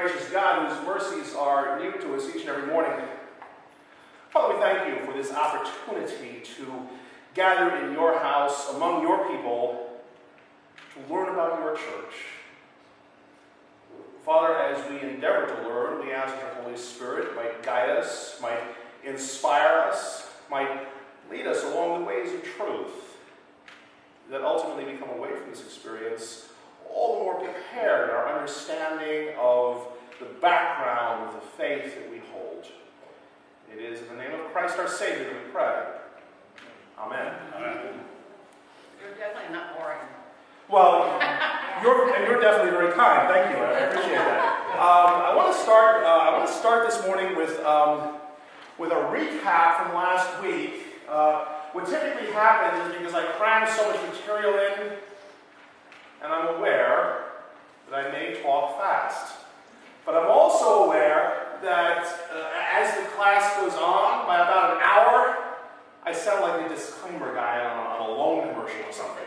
Gracious God, whose mercies are new to us each and every morning. Father, we thank you for this opportunity to gather in your house among your people to learn about your church. Father, as we endeavor to learn, we ask your Holy Spirit might guide us, might inspire us, might lead us along the ways of truth, that ultimately we come away from this experience all the more prepared in our understanding of the background of the faith that we hold. It is in the name of Christ our Savior that we pray. Amen. Amen. You're definitely not boring. Well, you're, and you're definitely very kind. Thank you. I appreciate that. Um, I want to start. Uh, I want to start this morning with um, with a recap from last week. Uh, what typically happens is because I cram so much material in, and I'm aware that I may talk fast. But I'm also aware that uh, as the class goes on, by about an hour, I sound like the disclaimer guy on, on a loan commercial or something.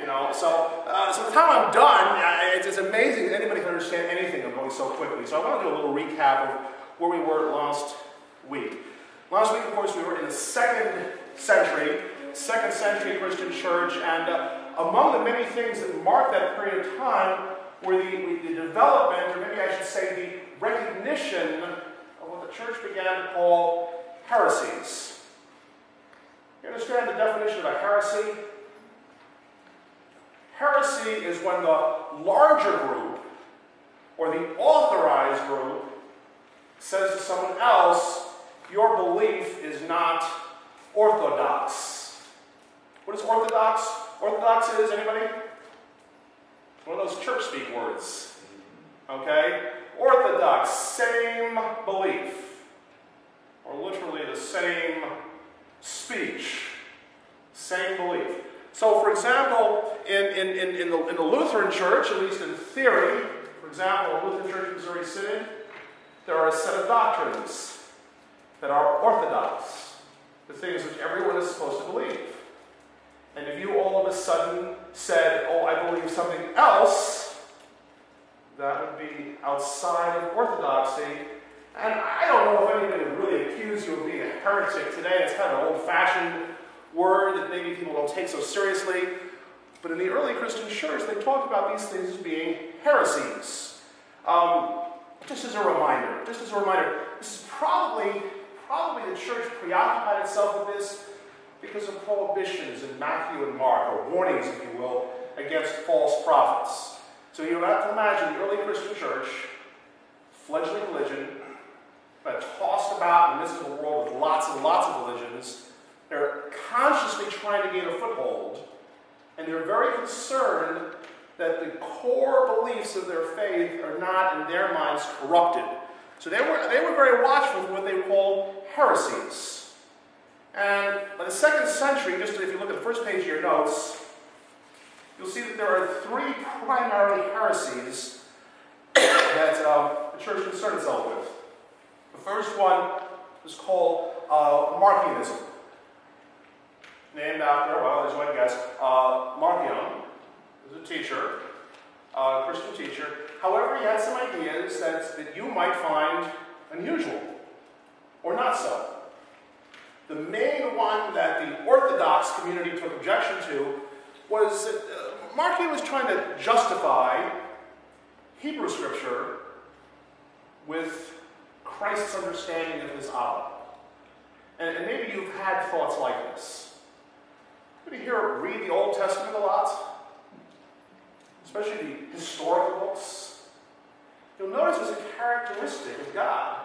you know, so, uh, so by the time I'm done, it's, it's amazing that anybody can understand anything I'm going so quickly. So I want to do a little recap of where we were last week. Last week, of course, we were in the second century, second century Christian church, and uh, among the many things that marked that period of time were the, the development, or maybe I should say the recognition of what the church began to call heresies. You understand the definition of a heresy? Heresy is when the larger group, or the authorized group, says to someone else, your belief is not orthodox. What is orthodox? Orthodox is, anybody? One of those church speak words. Okay? Orthodox, same belief. Or literally the same speech. Same belief. So, for example, in, in, in, in, the, in the Lutheran Church, at least in theory, for example, the Lutheran Church of Missouri Synod, there are a set of doctrines that are orthodox. the things which everyone is supposed to believe. And if you all of a sudden said, Oh, I believe something else, that would be outside of orthodoxy. And I don't know if anybody would really accuse you of being a heretic today. It's kind of an old fashioned word that maybe people don't take so seriously. But in the early Christian church, they talked about these things as being heresies. Um, just as a reminder, just as a reminder, this is probably, probably the church preoccupied itself with this because of prohibitions in Matthew and Mark, or warnings, if you will, against false prophets. So you have to imagine the early Christian church, fledgling religion, but tossed about in the midst of a world with lots and lots of religions. They're consciously trying to gain a foothold, and they're very concerned that the core beliefs of their faith are not, in their minds, corrupted. So they were, they were very watchful of what they called heresies. And by the second century, just if you look at the first page of your notes, you'll see that there are three primary heresies that um, the church concerned itself with. The first one is called uh, Marcionism, named after, well, as you might guess, uh, Marcion, was a teacher, a Christian teacher. However, he had some ideas that, that you might find unusual or not so. The main one that the Orthodox community took objection to was uh, Marcion was trying to justify Hebrew scripture with Christ's understanding of his Abba. And, and maybe you've had thoughts like this. Maybe hear read the Old Testament a lot especially the historical books, you'll notice there's a characteristic of God.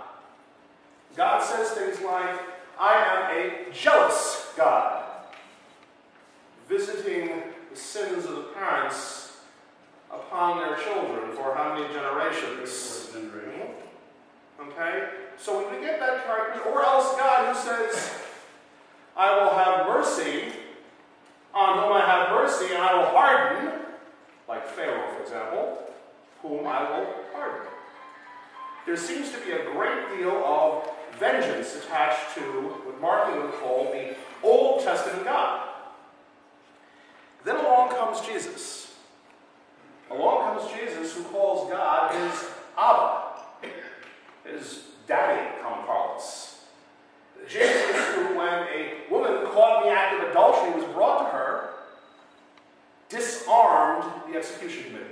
God says things like, I am a jealous God, visiting the sins of the parents upon their children for how many generations? Has been dreaming. Okay? So when we get that character, or else God who says, I will have mercy on whom I have mercy, and I will harden like Pharaoh, for example, whom I will pardon. There seems to be a great deal of vengeance attached to what Marcion would call the Old Testament God. Then along comes Jesus. Along comes Jesus who calls God his Abba, his daddy, come parlance. Jesus, who, when a woman caught in the act of adultery was brought to her, disarmed the execution committee.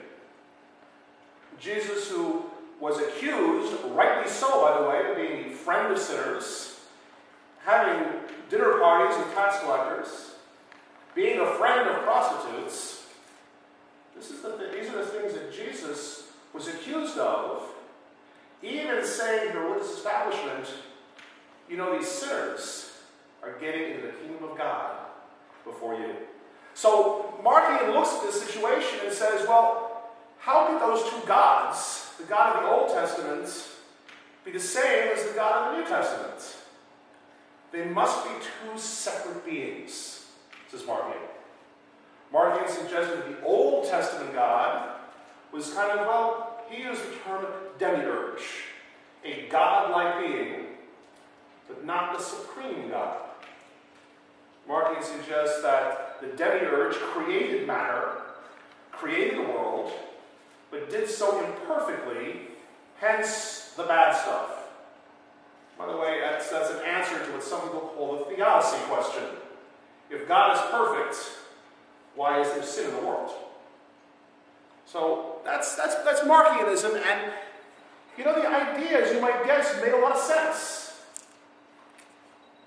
Jesus, who was accused, rightly so, by the way, of being a friend of sinners, having dinner parties with tax collectors, being a friend of prostitutes. This is the, these are the things that Jesus was accused of, even saying the religious establishment, you know, these sinners are getting into the kingdom of God before you. So Marcion looks at this situation and says, well, how could those two gods, the God of the Old Testament, be the same as the God of the New Testament? They must be two separate beings, says Marcion. Marcion suggested the Old Testament God was kind of, well, he used the term demiurge, a God-like being, but not the supreme God. Marcion suggests that the demiurge created matter, created the world, but did so imperfectly, hence the bad stuff. By the way, that's, that's an answer to what some people call the theodicy question. If God is perfect, why is there sin in the world? So that's, that's, that's Marcionism, and you know, the ideas, you might guess, made a lot of sense.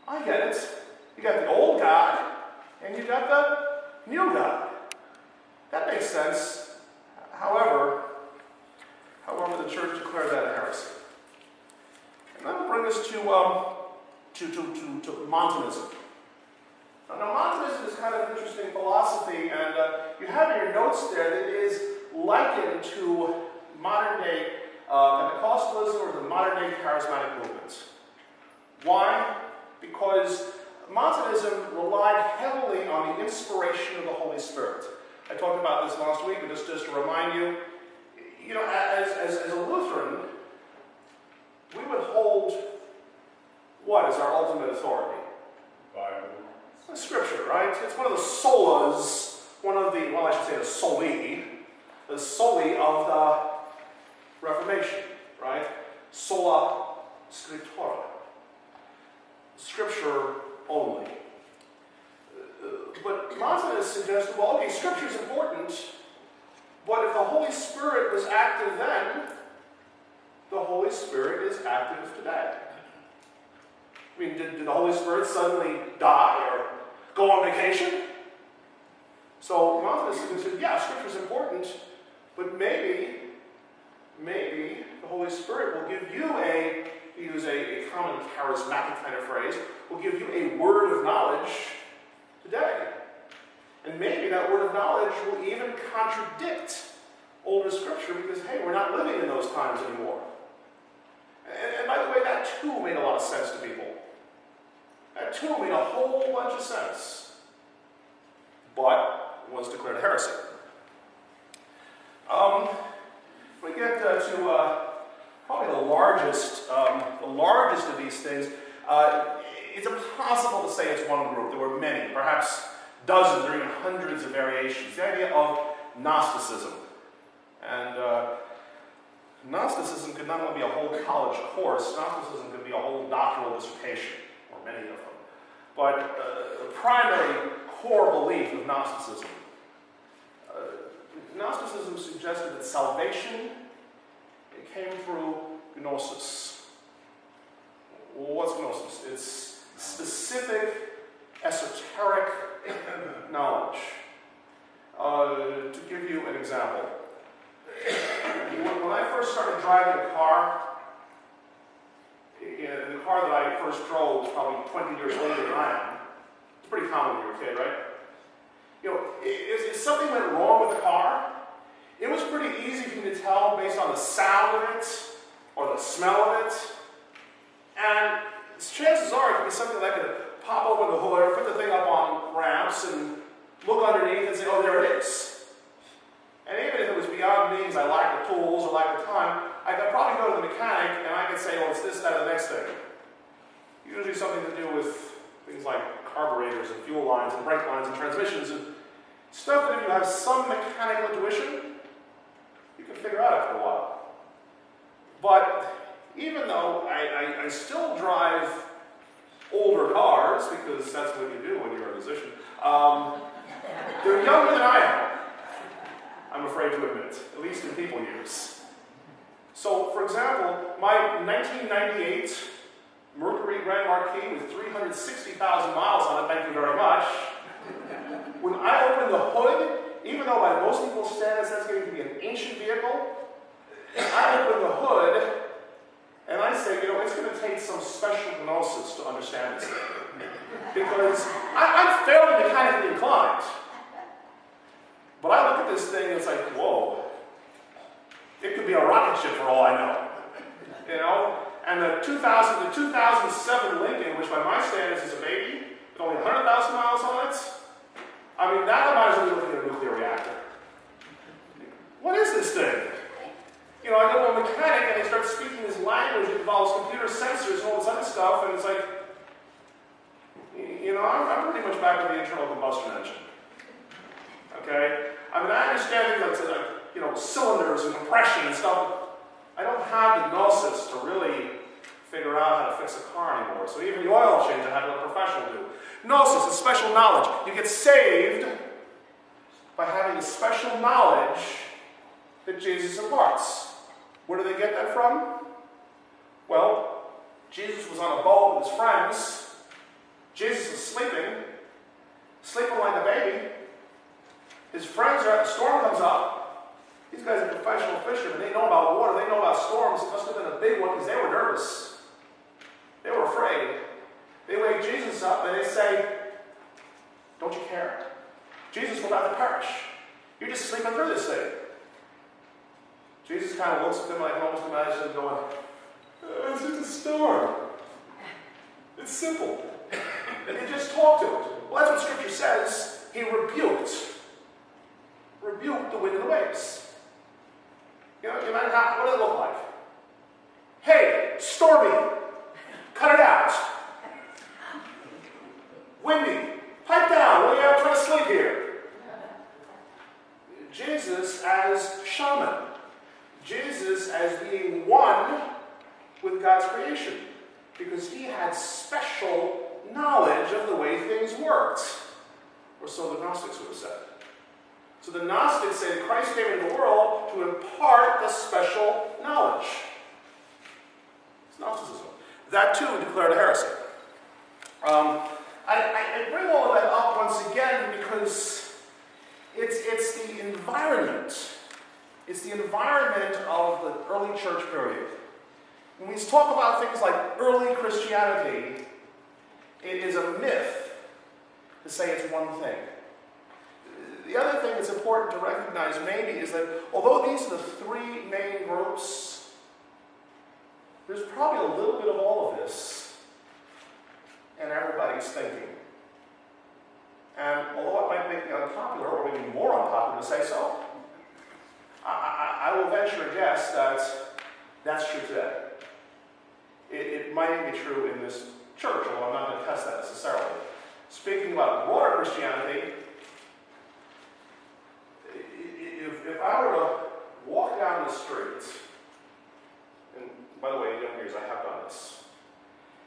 I get it. You got the old God, and you got the new God. That makes sense. However, however, the church declared that a heresy. And that will bring us to, um, to, to, to, to Montanism. Now, now, Montanism is kind of an interesting philosophy, and uh, you have in your notes there that it is likened to modern day uh, Pentecostalism or the modern day charismatic movements. Why? Because Montanism relied heavily on the inspiration of the Holy Spirit. I talked about this last week, but just, just to remind you, you know, as, as, as a Lutheran, we would hold what is our ultimate authority? Bible. Scripture, right? It's one of the solas, one of the, well, I should say the soli, the soli of the Reformation, right? Sola scriptura. Scripture only. But Montanus suggested, well, okay, Scripture is important, but if the Holy Spirit was active then, the Holy Spirit is active today. I mean, did, did the Holy Spirit suddenly die or go on vacation? So Montanus said, yeah, Scripture is important, but maybe, maybe the Holy Spirit will give you a, use a, a common charismatic kind of phrase, will give you a word of knowledge today. And maybe that word of knowledge will even contradict older scripture because, hey, we're not living in those times anymore. And, and, by the way, that too made a lot of sense to people. That too made a whole bunch of sense. But was declared heresy. Um, we get uh, to uh, probably the largest, um, the largest of these things. Uh, it's impossible to say it's one group. There were many, perhaps dozens or even hundreds of variations. The idea of Gnosticism. And uh, Gnosticism could not only be a whole college course, Gnosticism could be a whole doctoral dissertation, or many of them. But uh, the primary core belief of Gnosticism, uh, Gnosticism suggested that salvation it came through gnosis. What's gnosis? It's specific, esoteric knowledge. Uh, to give you an example, when I first started driving a car, the car that I first drove was probably 20 years older than I am. It's pretty common when you're a kid, right? You know, if, if something went wrong with the car, it was pretty easy for me to tell based on the sound of it or the smell of it. And chances are it could be something that could pop open the hood put the thing up on ramps and look underneath and say, oh, there it is. And even if it was beyond means, I lack the tools or lack the time, I could probably go to the mechanic and I could say, well, it's this, that, or the next thing. Usually something to do with things like carburetors and fuel lines and brake lines and transmissions and stuff that if you have some mechanical intuition, you can figure out after a while. But even though I, I, I still drive older cars, because that's what you do when you're a musician, um, they're younger than I am. I'm afraid to admit, at least in people years. So, for example, my 1998 Mercury Grand Marquis with 360,000 miles on it, thank you very much. When I open the hood, even though by most people's standards that's going to be an ancient vehicle, I open the hood and I say, you know, it's going to take some special gnosis to understand this thing. Because I, am fairly mechanically inclined. But I look at this thing and it's like, whoa. It could be a rocket ship for all I know. You know? And the 2000, the 2007 Lincoln, which by my standards is a baby, with only 100,000 miles on it, I mean, that reminds me of looking at a nuclear reactor. What is this thing? You know, I go to a mechanic and they start speaking this language that involves computer sensors and all this other stuff, and it's like, you know, I'm, I'm pretty much back to the internal combustion engine. Okay? I mean, I understand things like, like, you know, cylinders and compression and stuff. I don't have the gnosis to really figure out how to fix a car anymore. So even the oil change, I have a professional do. Gnosis is special knowledge. You get saved by having the special knowledge that Jesus imparts. Where do they get that from? Well, Jesus was on a boat with his friends. Jesus is sleeping, sleeping like a baby. His friends are, at the storm comes up. These guys are professional fishermen. They know about water. They know about storms. It must have been a big one because they were nervous. They were afraid. They wake Jesus up and they say, Don't you care? Jesus will not perish. You're just sleeping through this thing. Jesus kind of looks at them, can almost imagine going, oh, It's just a storm. It's simple. And he just talk to it. Well, that's what Scripture says. He rebuked rebuke the wind and the waves. You know, you might not, what does it look like? Hey, stormy, cut it out. Windy, pipe down. What are you trying to sleep here? Jesus as shaman. Jesus as being one with God's creation. Because he had special knowledge of the way things worked. Or so the Gnostics would have said. So the Gnostics say Christ came into the world to impart the special knowledge. It's Gnosticism. That too declared a heresy. Um, I, I, bring all of that up once again because it's, it's the environment. It's the environment of the early church period. When we talk about things like early Christianity, it is a myth to say it's one thing. The other thing that's important to recognize maybe is that although these are the three main groups, there's probably a little bit of all of this and everybody's thinking. And although it might make me unpopular, or maybe more unpopular to say so, I, I, will venture a guess that that's true today. It, it might be true in this church, although I'm not going to test that necessarily. Speaking about broader Christianity, if, if I were to walk down the street, and by the way, young years, I have done this,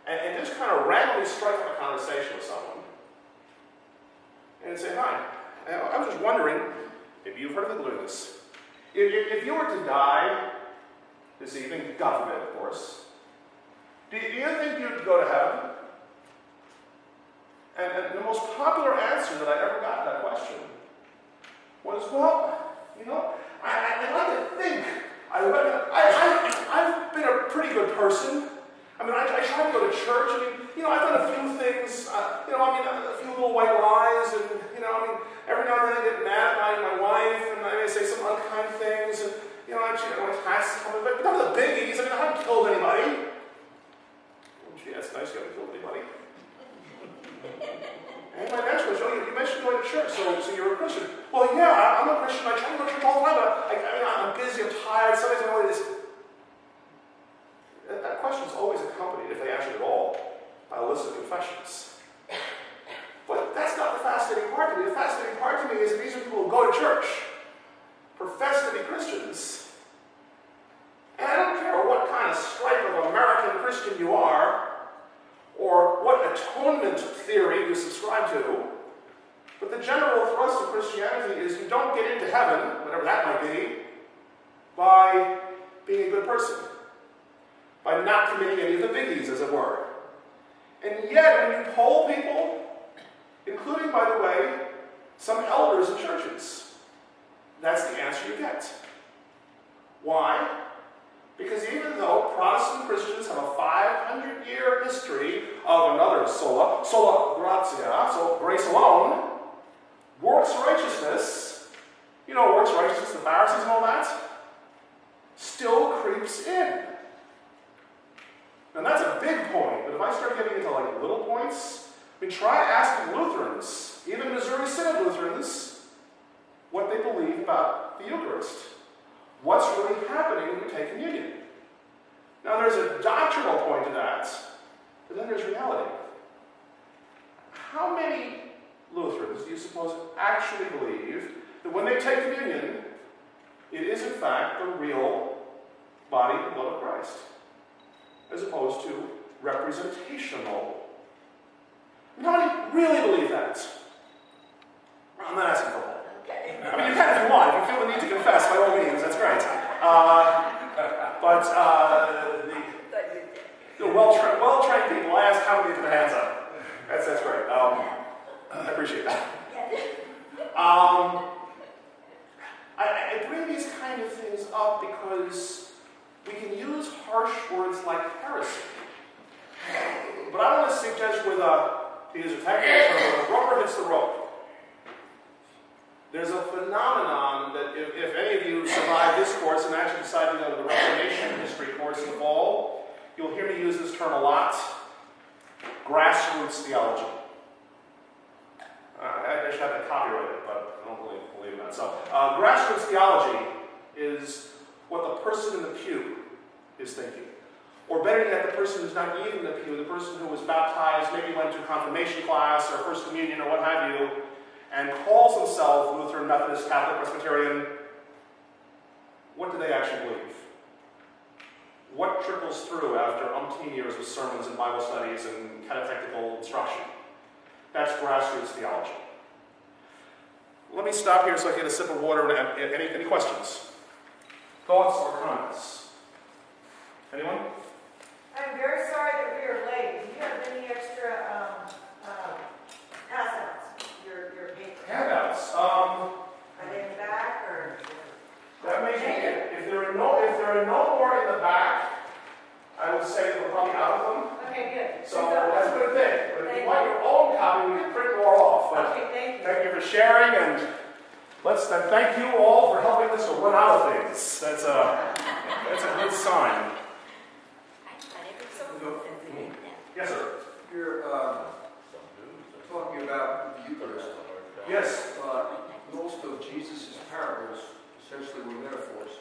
and, and just kind of randomly strike up a conversation with someone, and say, Hi, uh, I was just wondering if you've heard of the this. If, if, you were to die this evening, God forbid, of course, do, do you think you'd go to heaven? And, and, the most popular answer that I ever got to that question was, well, you know, I, I, I like to think. I, I, I, I've been a pretty good person. I mean, I, I try to go to church. I mean, you know, I've done a few things. Uh, you know, I mean, a few little white lies, and you know, I mean, every now and then I get mad at my, my wife, and I may say some unkind things, and you know, I cheat on my taxes, but none of the biggies. I mean, I haven't killed anybody. Oh, Gee, that's nice. You haven't killed anybody. And my next question, you, mentioned going to church, so, so you're a Christian. Well, yeah, I'm a Christian. I try to go to church all the time, but I, I mean, I'm busy, I'm tired, sometimes I know it is. That, that question is always accompanied, if they answer at all, a list of confessions. But that's not the fascinating part to me. The fascinating part to me is these are people who go to church, profess to be Christians, and I don't care what kind of stripe of American Christian you are, or what atonement theory you subscribe to, but the general thrust of Christianity is you don't get into heaven, whatever that might be, by being a good person, by not committing any of the biggies, as it were. And yet, when you poll people, including, by the way, some elders in churches, that's the answer you get. Why? Because even though Protestant Christians have a 500 year history of another sola, sola gratia, so grace alone, works righteousness, you know, works righteousness, the Pharisees and all that, still creeps in. And that's a big point, but if I start getting into like little points, I mean, try asking Lutherans, even Missouri Synod Lutherans, what they believe about the Eucharist what's really happening when we take communion. Now, there's a doctrinal point to that, but then there's reality. How many Lutherans do you suppose actually believe that when they take communion, it is in fact the real body and blood of Christ, as opposed to representational? How many really believe that? I'm not asking for Okay. I mean, you can if you want. If you feel the need to confess, by all means, that's great. Uh, but uh, the, the well-trained well people, I ask how many put their hands up. That's, that's great. Um, I appreciate that. Um, I, I bring these kind of things up because we can use harsh words like heresy. But I want to suggest with a, to use a technical term, rubber hits the road, there's a phenomenon that if, if, any of you survive this course and actually decide to go to the Reformation history course in the fall, you'll hear me use this term a lot grassroots theology. Uh, I should have that copyrighted, but I don't really believe in that. So, uh, grassroots theology is what the person in the pew is thinking. Or better yet, the person who's not eating the pew, the person who was baptized, maybe went to confirmation class or First Communion or what have you, and calls himself Lutheran, Methodist, Catholic, Presbyterian, what do they actually believe? What trickles through after umpteen years of sermons and Bible studies and catechetical instruction? That's grassroots theology. Let me stop here so I can get a sip of water and any, any questions? Thoughts or comments? Anyone? I'm very sorry that we are late. Do you have any extra um, um, handouts? Your your paper? Handouts. Um, Are they in the back or? that may be it. If there are no, if there are no more in the back, I would say that we're probably out of them. Okay, good. So that's a good thing. But if you want your own copy, we can print more off. But Okay, thank you. thank you for sharing and let's then thank you all for helping us to run out of things. That's a that's a good sign. Yes, sir. You're uh, talking about the Eucharist. Yes. Uh, most of Jesus' parables essentially were metaphors.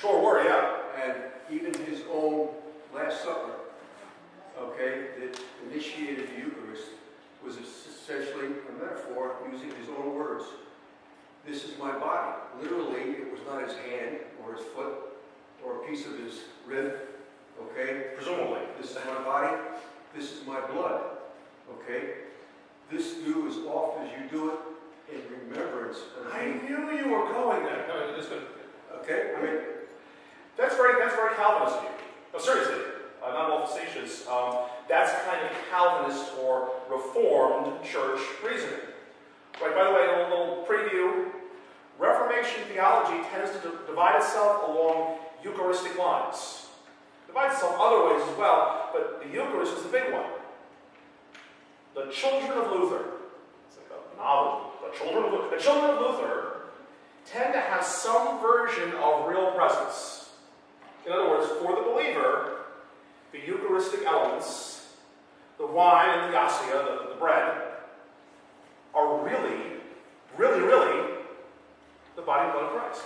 Sure were, yeah. And even his own Last Supper, okay, that initiated the Eucharist, was essentially a metaphor using his own words. This is my body. Literally, it was not his hand or his foot or a piece of his rib, okay? Presumably. This is my body. This is my blood. Okay? This do as often as you do it in remembrance of I me. knew you were going there. No, it's good. Okay? I mean, That's very that's very Calvinist you. No, seriously, uh, not all facetious. Um, that's kind of Calvinist or Reformed church reasoning. Right. By the way, a little preview. Reformation theology tends to divide itself along Eucharistic lines. Divides some other ways as well, but the Eucharist is the big one. The children of Luther. It's like a novel. The children of Luther. The children of Luther tend to have some version of real presence. In other words, for the believer, the Eucharistic elements, the wine and the yassia, the, the bread, are really, really, really the body and blood of Christ.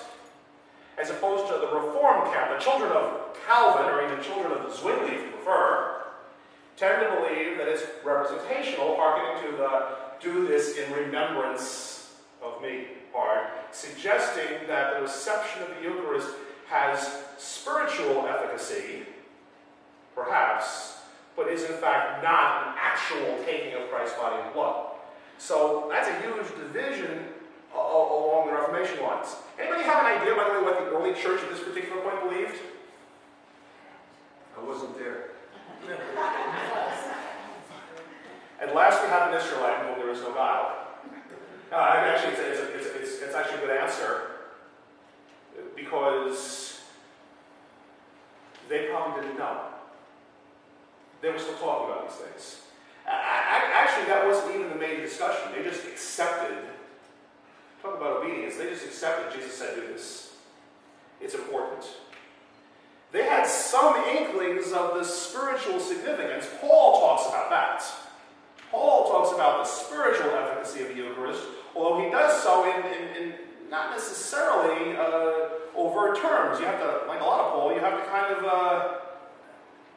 As opposed to the Reformed camp, the children of Calvin, or even children of Zwingli, if you prefer, tend to believe that it's representational, hearkening to the do this in remembrance of me part, suggesting that the reception of the Eucharist has spiritual efficacy, perhaps, but is in fact not an actual taking of Christ's body and blood. So that's a huge division along the Reformation lines. Anybody have an idea, by the way, what the early church at this particular point believed? I wasn't there. At last we have an Israelite in whom there is no guile. Uh, actually, it's, it's, it's, it's, it's actually a good answer because they probably didn't know. They were still talking about these things. A- Actually, that wasn't even the main discussion. They just accepted, talk about obedience, they just accepted Jesus said do this. It's important. They had some inklings of the spiritual significance. Paul talks about that. Paul talks about the spiritual efficacy of the Eucharist, although he does so in, in, in not necessarily uh, overt terms. You have to, like a lot of Paul, you have to kind of uh,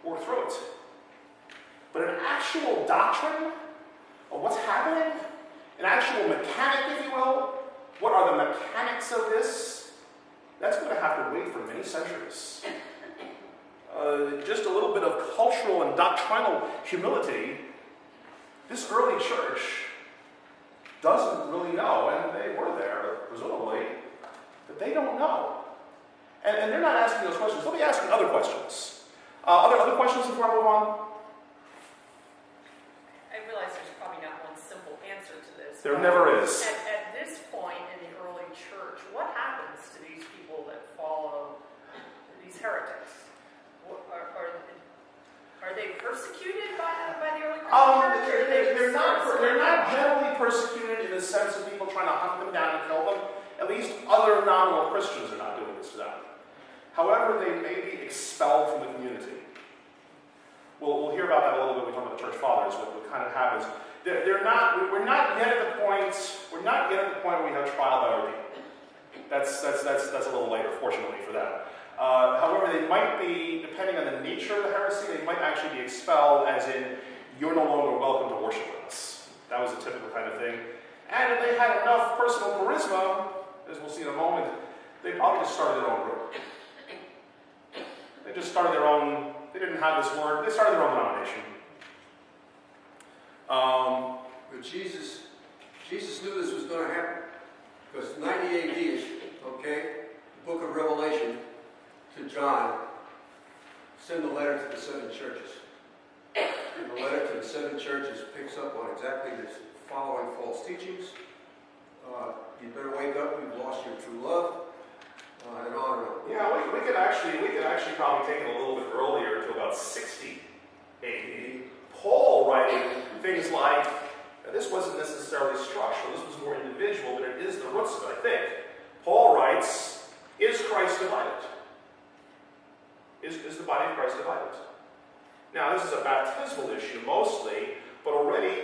work through it. But an actual doctrine of what's happening, an actual mechanic, if you will, what are the mechanics of this? That's going to have to wait for many centuries. Uh, just a little bit of cultural and doctrinal humility this early church doesn't really know, and they were there, presumably, but they don't know. And, and they're not asking those questions. Let me ask you other questions. Uh, other, other questions before I move on? I realize there's probably not one simple answer to this. There never is. At, at this point in the early church, what happens to these people that follow these heretics? What, are, are, are they persecuted by, by the early Christian Um, church? they're, they they're not, they're not generally persecuted in the sense of people trying to hunt them down and kill them. At least other nominal Christians are not doing this to them. However, they may be expelled from the community. We'll, we'll hear about that a little bit when we talk about the church fathers, what, what kind of happens. They're, they're not, we're not yet at the point, we're not yet at the point where we have trial by ordeal. That's, that's, that's, that's a little later, fortunately for them. Uh, however, they might be, depending on the nature of the heresy, they might actually be expelled, as in, you're no longer welcome to worship with us. That was a typical kind of thing. And if they had enough personal charisma, as we'll see in a moment, they probably just started their own group. They just started their own, they didn't have this word, they started their own denomination. Um, But Jesus, Jesus knew this was going to happen. Because 90 AD-ish, okay, the book of Revelation to John, send the letter to the seven churches. And the letter to the seven churches picks up on exactly this following false teachings. Uh, you better wake up, you've lost your true love, uh, and on and on. Yeah, we, we could actually we could actually probably take it a little bit earlier to about 60 AD. Paul writing things like now this wasn't necessarily structural, this was more individual, but it is the roots of it, I think. Paul writes, Is Christ divided? Is, is the body of Christ divided? Now, this is a baptismal issue mostly, but already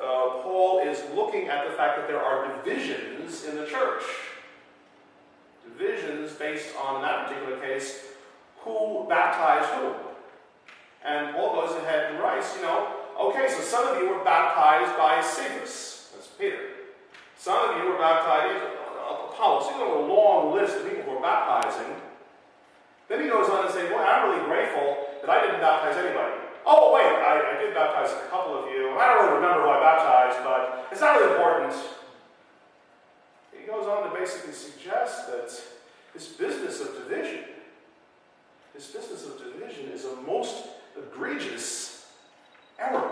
uh, Paul is looking at the fact that there are divisions in the church divisions based on, in that particular case, who baptized whom. And Paul goes ahead and writes, you know, okay, so some of you were baptized by Cephas, that's Peter. Some of you were baptized, by Apollos, you know, a long list of people who were baptizing. Then he goes on to say, boy, I'm really grateful that I didn't baptize anybody. Oh, wait, I, I did baptize a couple of you. I don't really remember who I baptized, but it's not really important. He goes on to basically suggest that this business of division, this business of division is a most egregious error.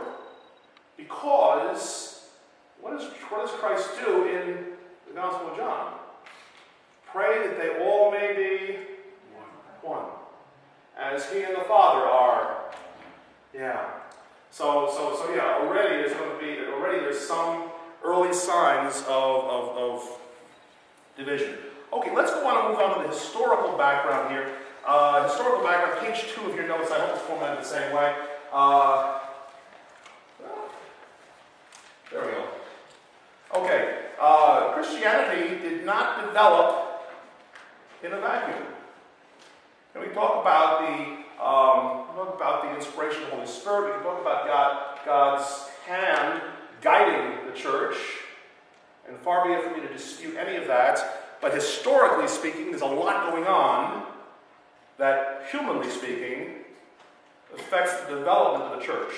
Because what, is, what does Christ do in the Gospel of John? Pray that they all may be one. As he and the Father are. Yeah. So, so, so yeah, already there's going to be, already there's some early signs of, of, of division. Okay, let's go on and move on to the historical background here. Uh, historical background, page two of your notes. I hope it's formatted the same way. Uh, there we go. Okay, uh, Christianity did not develop in a vacuum. And we talk about the um, talk about the inspiration of the Holy Spirit. We can talk about God, God's hand guiding the church. And far be it for me to dispute any of that. But historically speaking, there's a lot going on that, humanly speaking, affects the development of the church.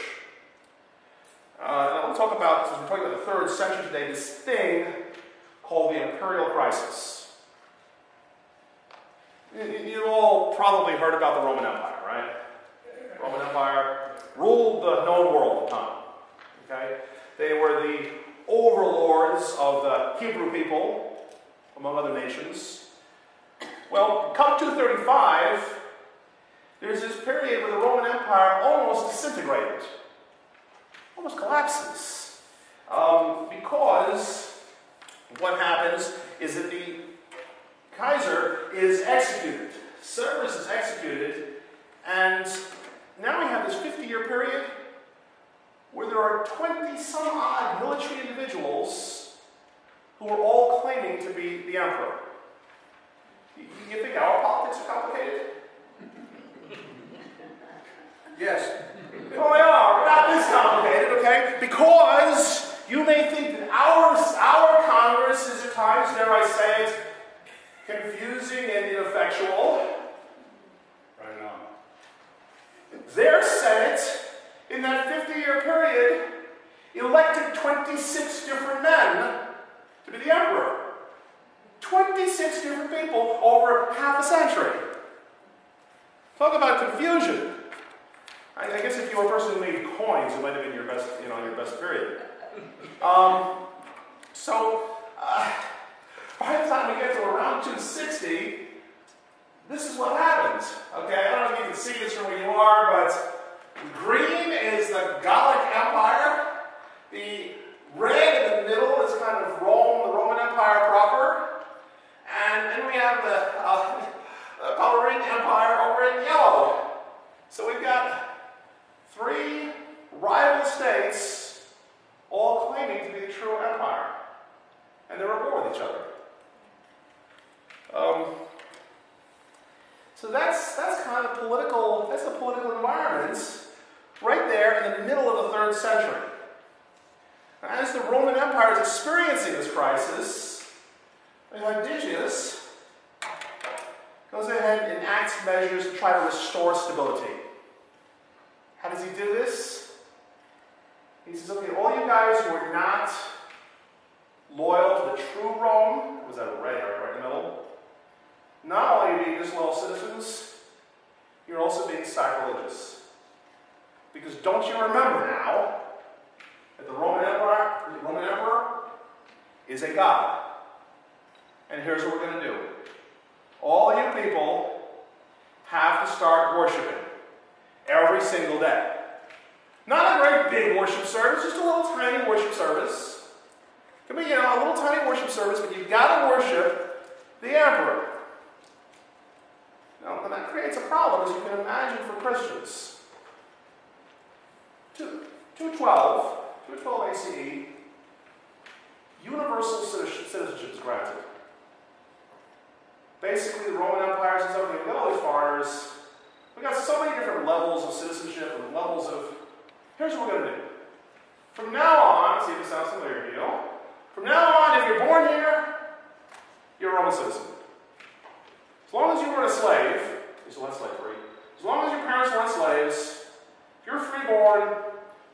Uh, now we'll talk about, since we're talking about the third century today, this thing called the imperial crisis. You've all probably heard about the Roman Empire, right? Roman Empire ruled the known world at the time. Okay? They were the overlords of the Hebrew people, among other nations. Well, come 235, there's this period where the Roman Empire almost disintegrated, almost collapses. Um, because what happens is that the Kaiser is executed, Severus is executed, and now we have this 50 year period where there are 20 some odd military individuals who are all claiming to be the emperor. You, you think our politics are complicated? Yes, Oh, they are. We're not this complicated, okay? Because you may think that our, our Congress is at times, dare I say it, confusing and ineffectual. Right on. Their Senate, in that 50 year period, elected 26 different men to be the emperor. 26 different people over half a century. Talk about confusion. I, I guess if you were a person who made coins, it might have been your best, you know, your best period. Um, so, uh, by the time we get to around 260, this is what happens. Okay, I don't know if you can see this from where you are, but green is the Gallic Empire. The red in the middle is kind of Rome, the Roman Empire proper. And then we have the, uh, the empire over in yellow. So we've got three rival states all claiming to be the true empire. And they're at war with each other. Um, So that's that's kind of political, that's the political environment right there in the middle of the third century. As the Roman Empire is experiencing this crisis, Diocletian goes ahead and enacts measures to try to restore stability. How does he do this? He says, okay, all you guys who are not loyal to the true Rome, was that a red area right in the middle? Not only are you being disloyal citizens, you're also being sacrilegious. Because don't you remember now that the Roman Emperor, the Roman Emperor is a god. And here's what we're going to do. All you people have to start worshiping every single day. Not a great big worship service, just a little tiny worship service. Can be, you know, a little tiny worship service, but you've got to worship the emperor. Now, and that creates a problem, as you can imagine, for Christians. 212, 212 ACE, universal citizenship is granted. Basically, the Roman Empire says, okay, we got all these foreigners, we got so many different levels of citizenship and levels of. Here's what we're going to do. From now on, see if it sounds familiar to you. From now on, if you're born here, you're a Roman citizen. As long as you weren't a slave, still had slavery. As long as your parents weren't slaves, if you're freeborn,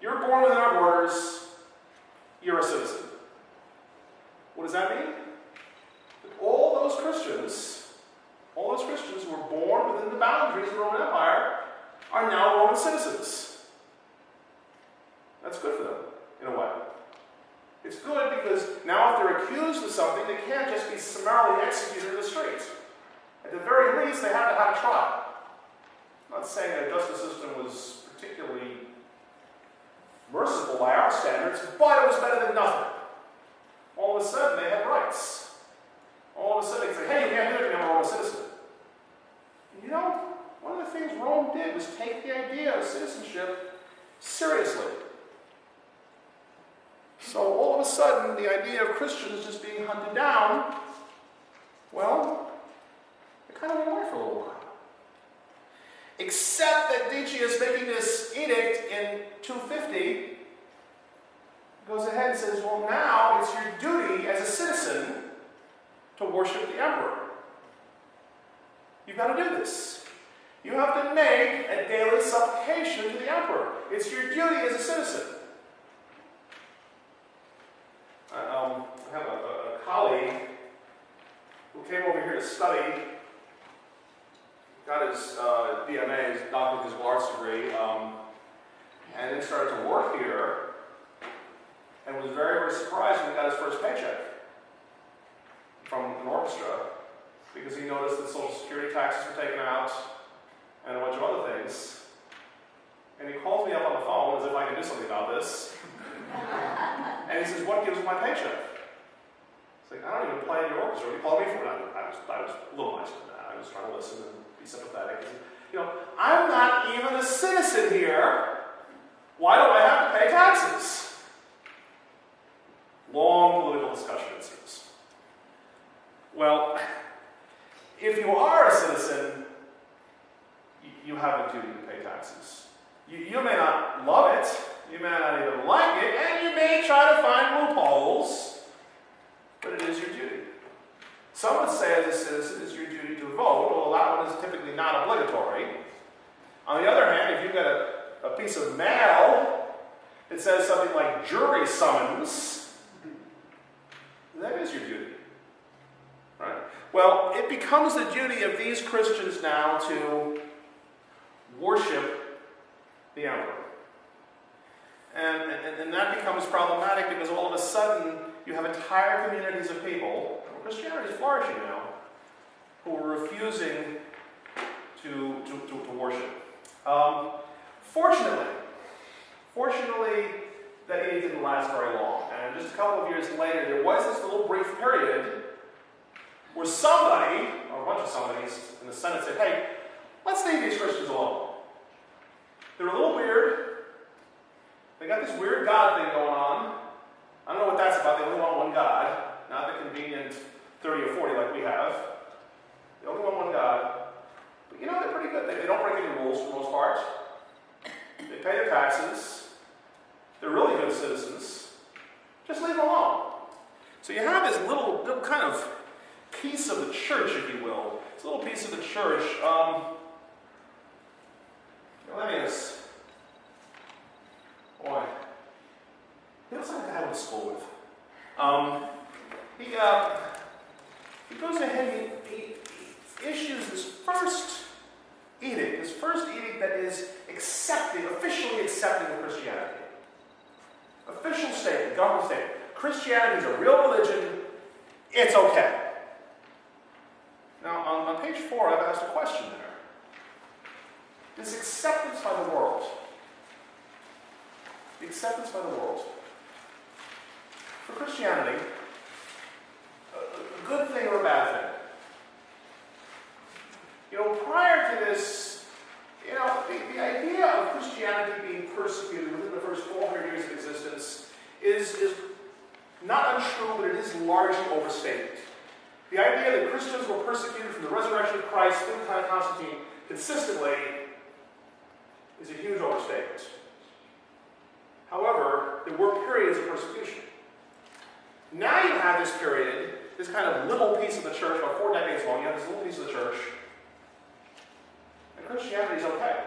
you're born within our borders, you're a citizen. What does that mean? That all those Christians, all those Christians who were born within the boundaries of the Roman Empire, are now Roman citizens. That's good for them, in a way. It's good because now if they're accused of something, they can't just be summarily executed in the streets. At the very least, they have to have a trial. I'm not saying that justice system was particularly merciful by our standards, but it was better than nothing. All of a sudden, they had rights. All of a sudden, they say, hey, you can't do it, you're a Roman citizen. You know, one of the things Rome did was take the idea of citizenship seriously. So all of a sudden, the idea of Christians just being hunted down, well, it kind of went away for a little while. Except that Decius making this edict in 250 goes ahead and says, well, now it's your duty as a citizen to worship the emperor. You've got to do this. You have to make a daily supplication to the emperor. It's your duty as a citizen. I, um, I have a, a colleague who came over here to study got his uh, DMA, his doctorate of his arts degree, um, and then started to work here, and was very, very surprised when he got his first paycheck from an orchestra, because he noticed that Social Security taxes were taken out, and a bunch of other things. And he calls me up on the phone as if I can do something about this. and he says, What gives my paycheck? It's like, I don't even play in your orchestra. You called me for? I was, I was, I was a little nicer than that. I was trying to listen and be sympathetic. You know, I'm not even a citizen here. Why do I have to pay taxes? Long political discussion, it seems. Well, if you are a citizen, you have a duty to pay taxes. You, you may not love it, you may not even like it, and you may try to find loopholes, but it is your duty. Some would say, as a citizen, it's your duty to vote, although that one is typically not obligatory. On the other hand, if you've got a, a piece of mail that says something like jury summons, that is your duty. Right? Well, it becomes the duty of these Christians now to worship the emperor. And, and, and that becomes problematic because all of a sudden you have entire communities of people Christianity is flourishing now, who are refusing to, to, to, to worship. Um, fortunately, fortunately, that didn't last very long. And just a couple of years later, there was this little brief period where somebody, or a bunch of somebodies in the Senate said, hey, let's leave these Christians alone. They're a little weird. They got this weird God thing going on. I don't know what that's about. They only want one God, not the convenient 30 or 40 like we have. They only want one God. But you know, they're pretty good. They, they don't break any rules for the most part. They pay their taxes. They're really good citizens. Just leave them alone. So you have this little, little kind of piece of the church, if you will. It's a little piece of the church. Um, Galerius, boy, he looks like a guy I went to school with. Um, he, uh, he goes ahead and he, he issues his first edict, his first edict that is accepting, officially accepting of Christianity. Official statement, government statement. Christianity is a real religion. It's okay. Now, on, on page four, I've asked a question there. This acceptance by the world, acceptance by the world, for Christianity, a, a good thing or a bad thing? You know, prior to this, you know, the, the idea of Christianity being persecuted within the first 400 years of existence is, is not untrue, but it is largely overstated. The idea that Christians were persecuted from the resurrection of Christ through Constantine consistently is a huge overstatement. However, there were periods of persecution. Now you have this period, this kind of little piece of the church, about four decades long, you have this little piece of the church, and Christianity is okay.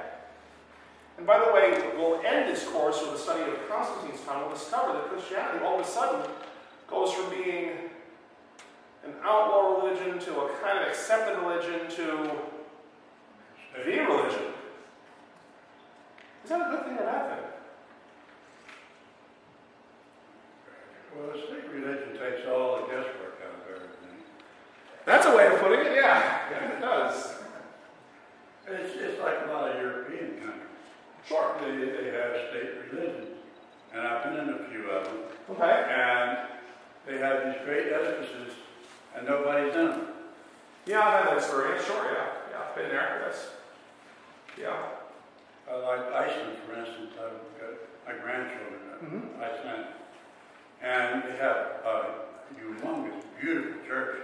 And by the way, we'll end this course with a study of Constantine's time. We'll discover that Christianity all of a sudden goes from being an outlaw religion to a kind of accepted religion to the religion. Is that a good thing or a bad thing? Well, the state religion takes all the guesswork out of everything. That's a way of putting it, yeah. yeah it does. It's, it's like a lot of European countries. Sure. They, they have state religions. And I've been in a few of them. Okay. And they have these great edifices, and nobody's in it. Yeah, I've had that experience. Sure, yeah. Yeah, I've been there, yes. Yeah. Uh, like Iceland, for instance, I've got my grandchildren in Mhm. Iceland. And they have a humongous, beautiful church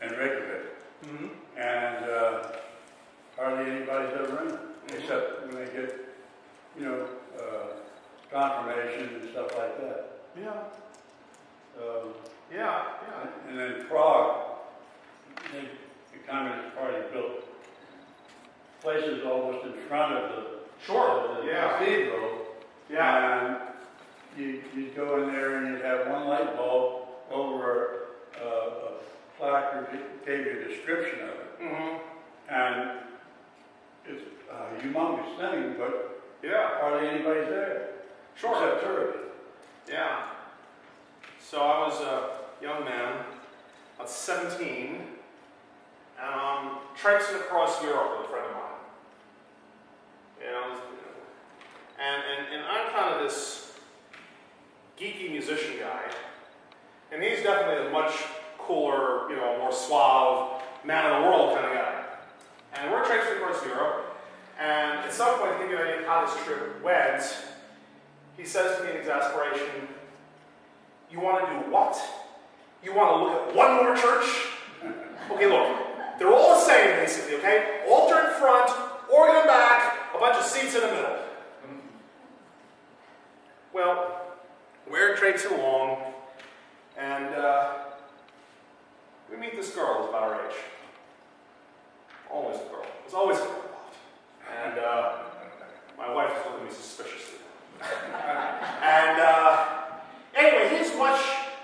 in Reykjavik. Mm-hmm. And uh, hardly anybody's ever in it, except when they get, you know, uh, confirmation and stuff like that. Yeah. Um, Yeah, yeah. and then Prague, the Communist Party built places almost in front of the, Sure. of the Yeah. cathedral. Yeah. And you, you'd go in there and you'd have one light bulb over uh, a placard that gave you a description of it. Mm-hmm. And it's a humongous thing, but Yeah. hardly anybody's there. Sure. Except tourists. Yeah. So I was a young man, about 17, and um, traipsing across Europe with a friend of mine. You know, and, and, and I'm kind of this geeky musician guy, and he's definitely a much cooler, you know, more suave, man of the world kind of guy. And we're traipsing across Europe, and at some point, to give you an idea of how this trip went, he says to me in exasperation, You want to do what? You want to look at one more church? Okay, look, they're all the same basically, okay? Altar in front, organ in back, a bunch of seats in the middle. Well, we're traipsing along, and uh, we meet this girl about our age. Always a girl. It's always a girl. And uh, my wife is looking at me suspiciously. and uh, anyway, here's much,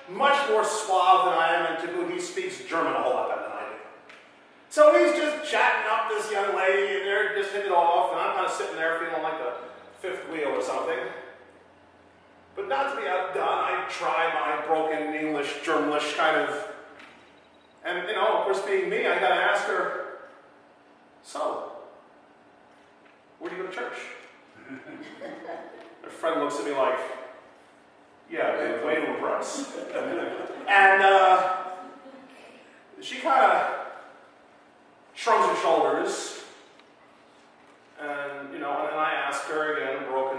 much more suave than I am, and to boot, he speaks German a whole lot better than I do. So he's just chatting up this young lady, and they're just hitting it off, and I'm kind of sitting there feeling like the fifth wheel or something. But not to be outdone, I try my broken English, Germanish kind of. And, you know, of course, being me, I gotta ask her, so, where do you go to church? My friend looks at me like, yeah, big way impress. and uh, she kind of shrugs her shoulders, and you know, and then I ask her again, broken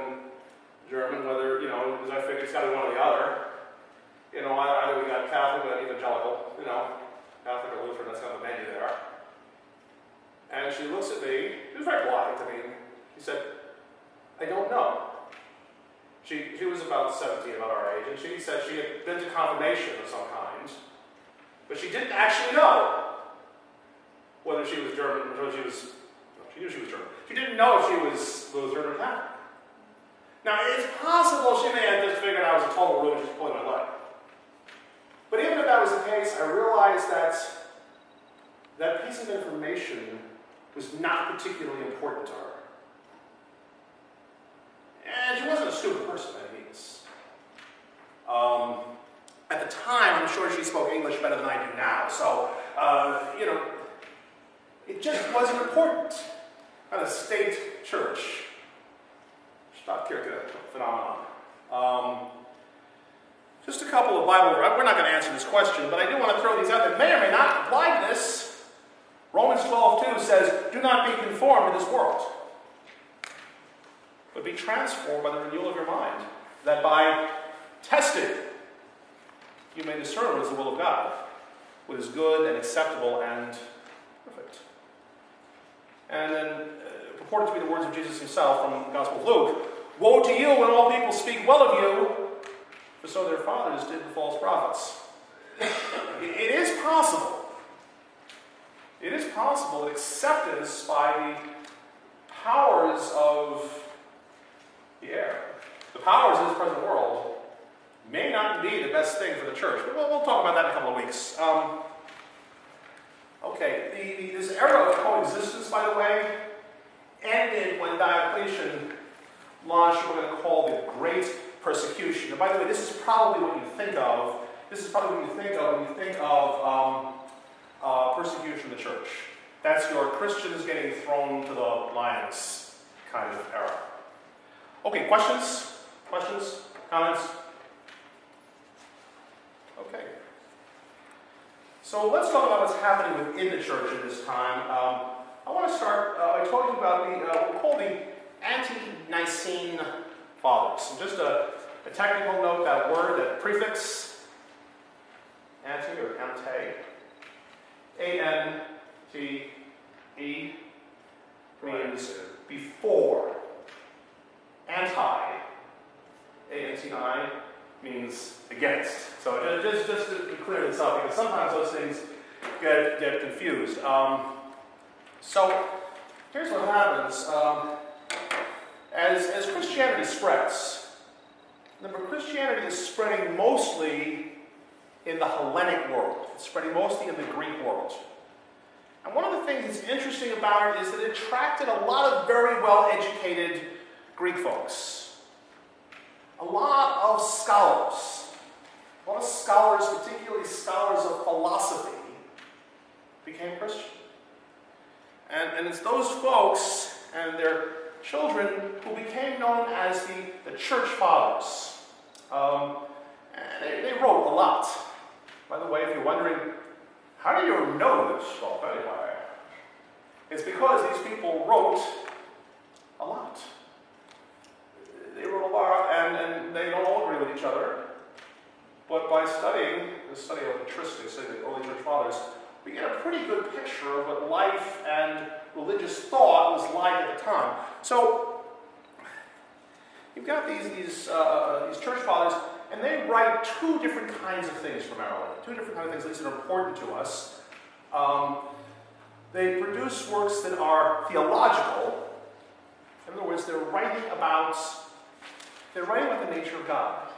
German, whether you know, because I figure it's got to be one or the other. You know, either we got Catholic or evangelical. You know, Catholic or Lutheran. That's kind of the menu there. And And she looks at me. She was very polite. I mean, she said, I don't know. She, she was about 17, about our age, and she said she had been to confirmation of some kind, but she didn't actually know whether she was German, whether she was, no, she knew she was German. She didn't know if she was Lutheran or Catholic. Now, it's possible she may have just figured I was a total just pulling my leg. But even if that was the case, I realized that that piece of information was not particularly important to her. And she wasn't a stupid person by any means. Um, at the time, I'm sure she spoke English better than I do now, so, uh, you know, it just wasn't important. At a state church, Stadtkirche phenomenon. Um, just a couple of Bible, we're not going to answer this question, but I do want to throw these out that may or may not apply to this. Romans 12, 2 says, Do not be conformed to this world, but be transformed by the renewal of your mind, that by testing you may discern what is the will of God, what is good and acceptable and perfect. And then, uh, purported to be the words of Jesus himself from the Gospel of Luke Woe to you when all people speak well of you, for so their fathers did the false prophets. it is possible. It is possible that acceptance by the powers of the air, the powers of this present world, may not be the best thing for the church. But we'll, we'll talk about that in a couple of weeks. Um, okay, the, the, this era of coexistence, by the way, ended when Diocletian launched what we're going to call the Great Persecution. And by the way, this is probably what you think of. This is probably what you think of when you think of um, uh, persecution of the church. That's your Christians getting thrown to the lions kind of era. Okay, questions? Questions? Comments? Okay. So let's talk about what's happening within the church at this time. Um, I want to start, uh, told you about the, uh, we'll call the ante-Nicene fathers. And just a, a, technical note, that word, that prefix, anti or ante, A-N-T-E, means before. Anti, A-N-T-I, means against. So just, just to be clear this up, because sometimes those things get, get confused. Um, so here's what happens. Um, as, as Christianity spreads, remember, Christianity is spreading mostly in the Hellenic world. It's spreading mostly in the Greek world. And one of the things that's interesting about it is that it attracted a lot of very well educated Greek folks. A lot of scholars. A lot of scholars, particularly scholars of philosophy, became Christian. And, and it's those folks and their children who became known as the, the church fathers. Um, they, they wrote a lot. By the way, if you're wondering, how do you know this stuff anyway? It's because these people wrote a lot. They wrote a lot, and, and they don't all agree with each other. But by studying, the study of patristics, the early church fathers, we get a pretty good picture of what life and religious thought was like at the time. So, you've got these, these, uh, these church fathers, and they write two different kinds of things from our primarily. Two different kinds of things, at least that are important to us. Um, they produce works that are theological. In other words, they're writing about they're writing about the nature of God.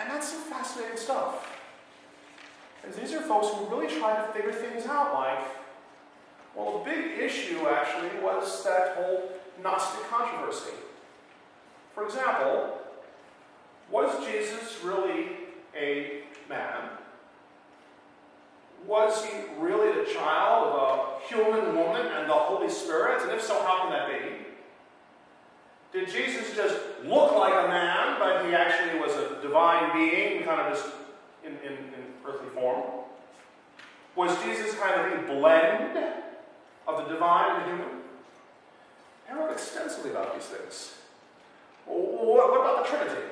And that's some fascinating stuff. Because these are folks who really try to figure things out, like, well, the big issue actually was that whole Gnostic controversy. For example, was Jesus really a man? Was he really the child of a human woman and the Holy Spirit? And if so, how can that be? Did Jesus just look like a man, but he actually was a divine being, kind of just in, in, in earthly form? Was Jesus kind of a blend of the divine and the human? They wrote extensively about these things. What, what about the Trinity?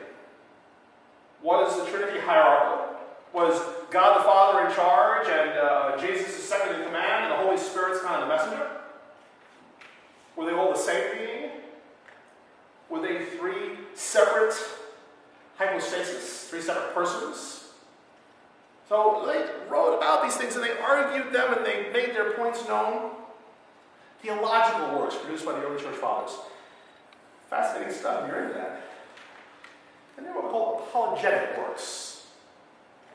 Was the Trinity hierarchical? Was God the Father in charge and uh, Jesus is second in command and the Holy Spirit's kind of the messenger? Were they all the same being? Were they three separate hypostases, three separate persons? So they wrote about these things and they argued them and they made their points known. Theological works produced by the early church fathers. Fascinating stuff, you're into that. And then what we call apologetic works.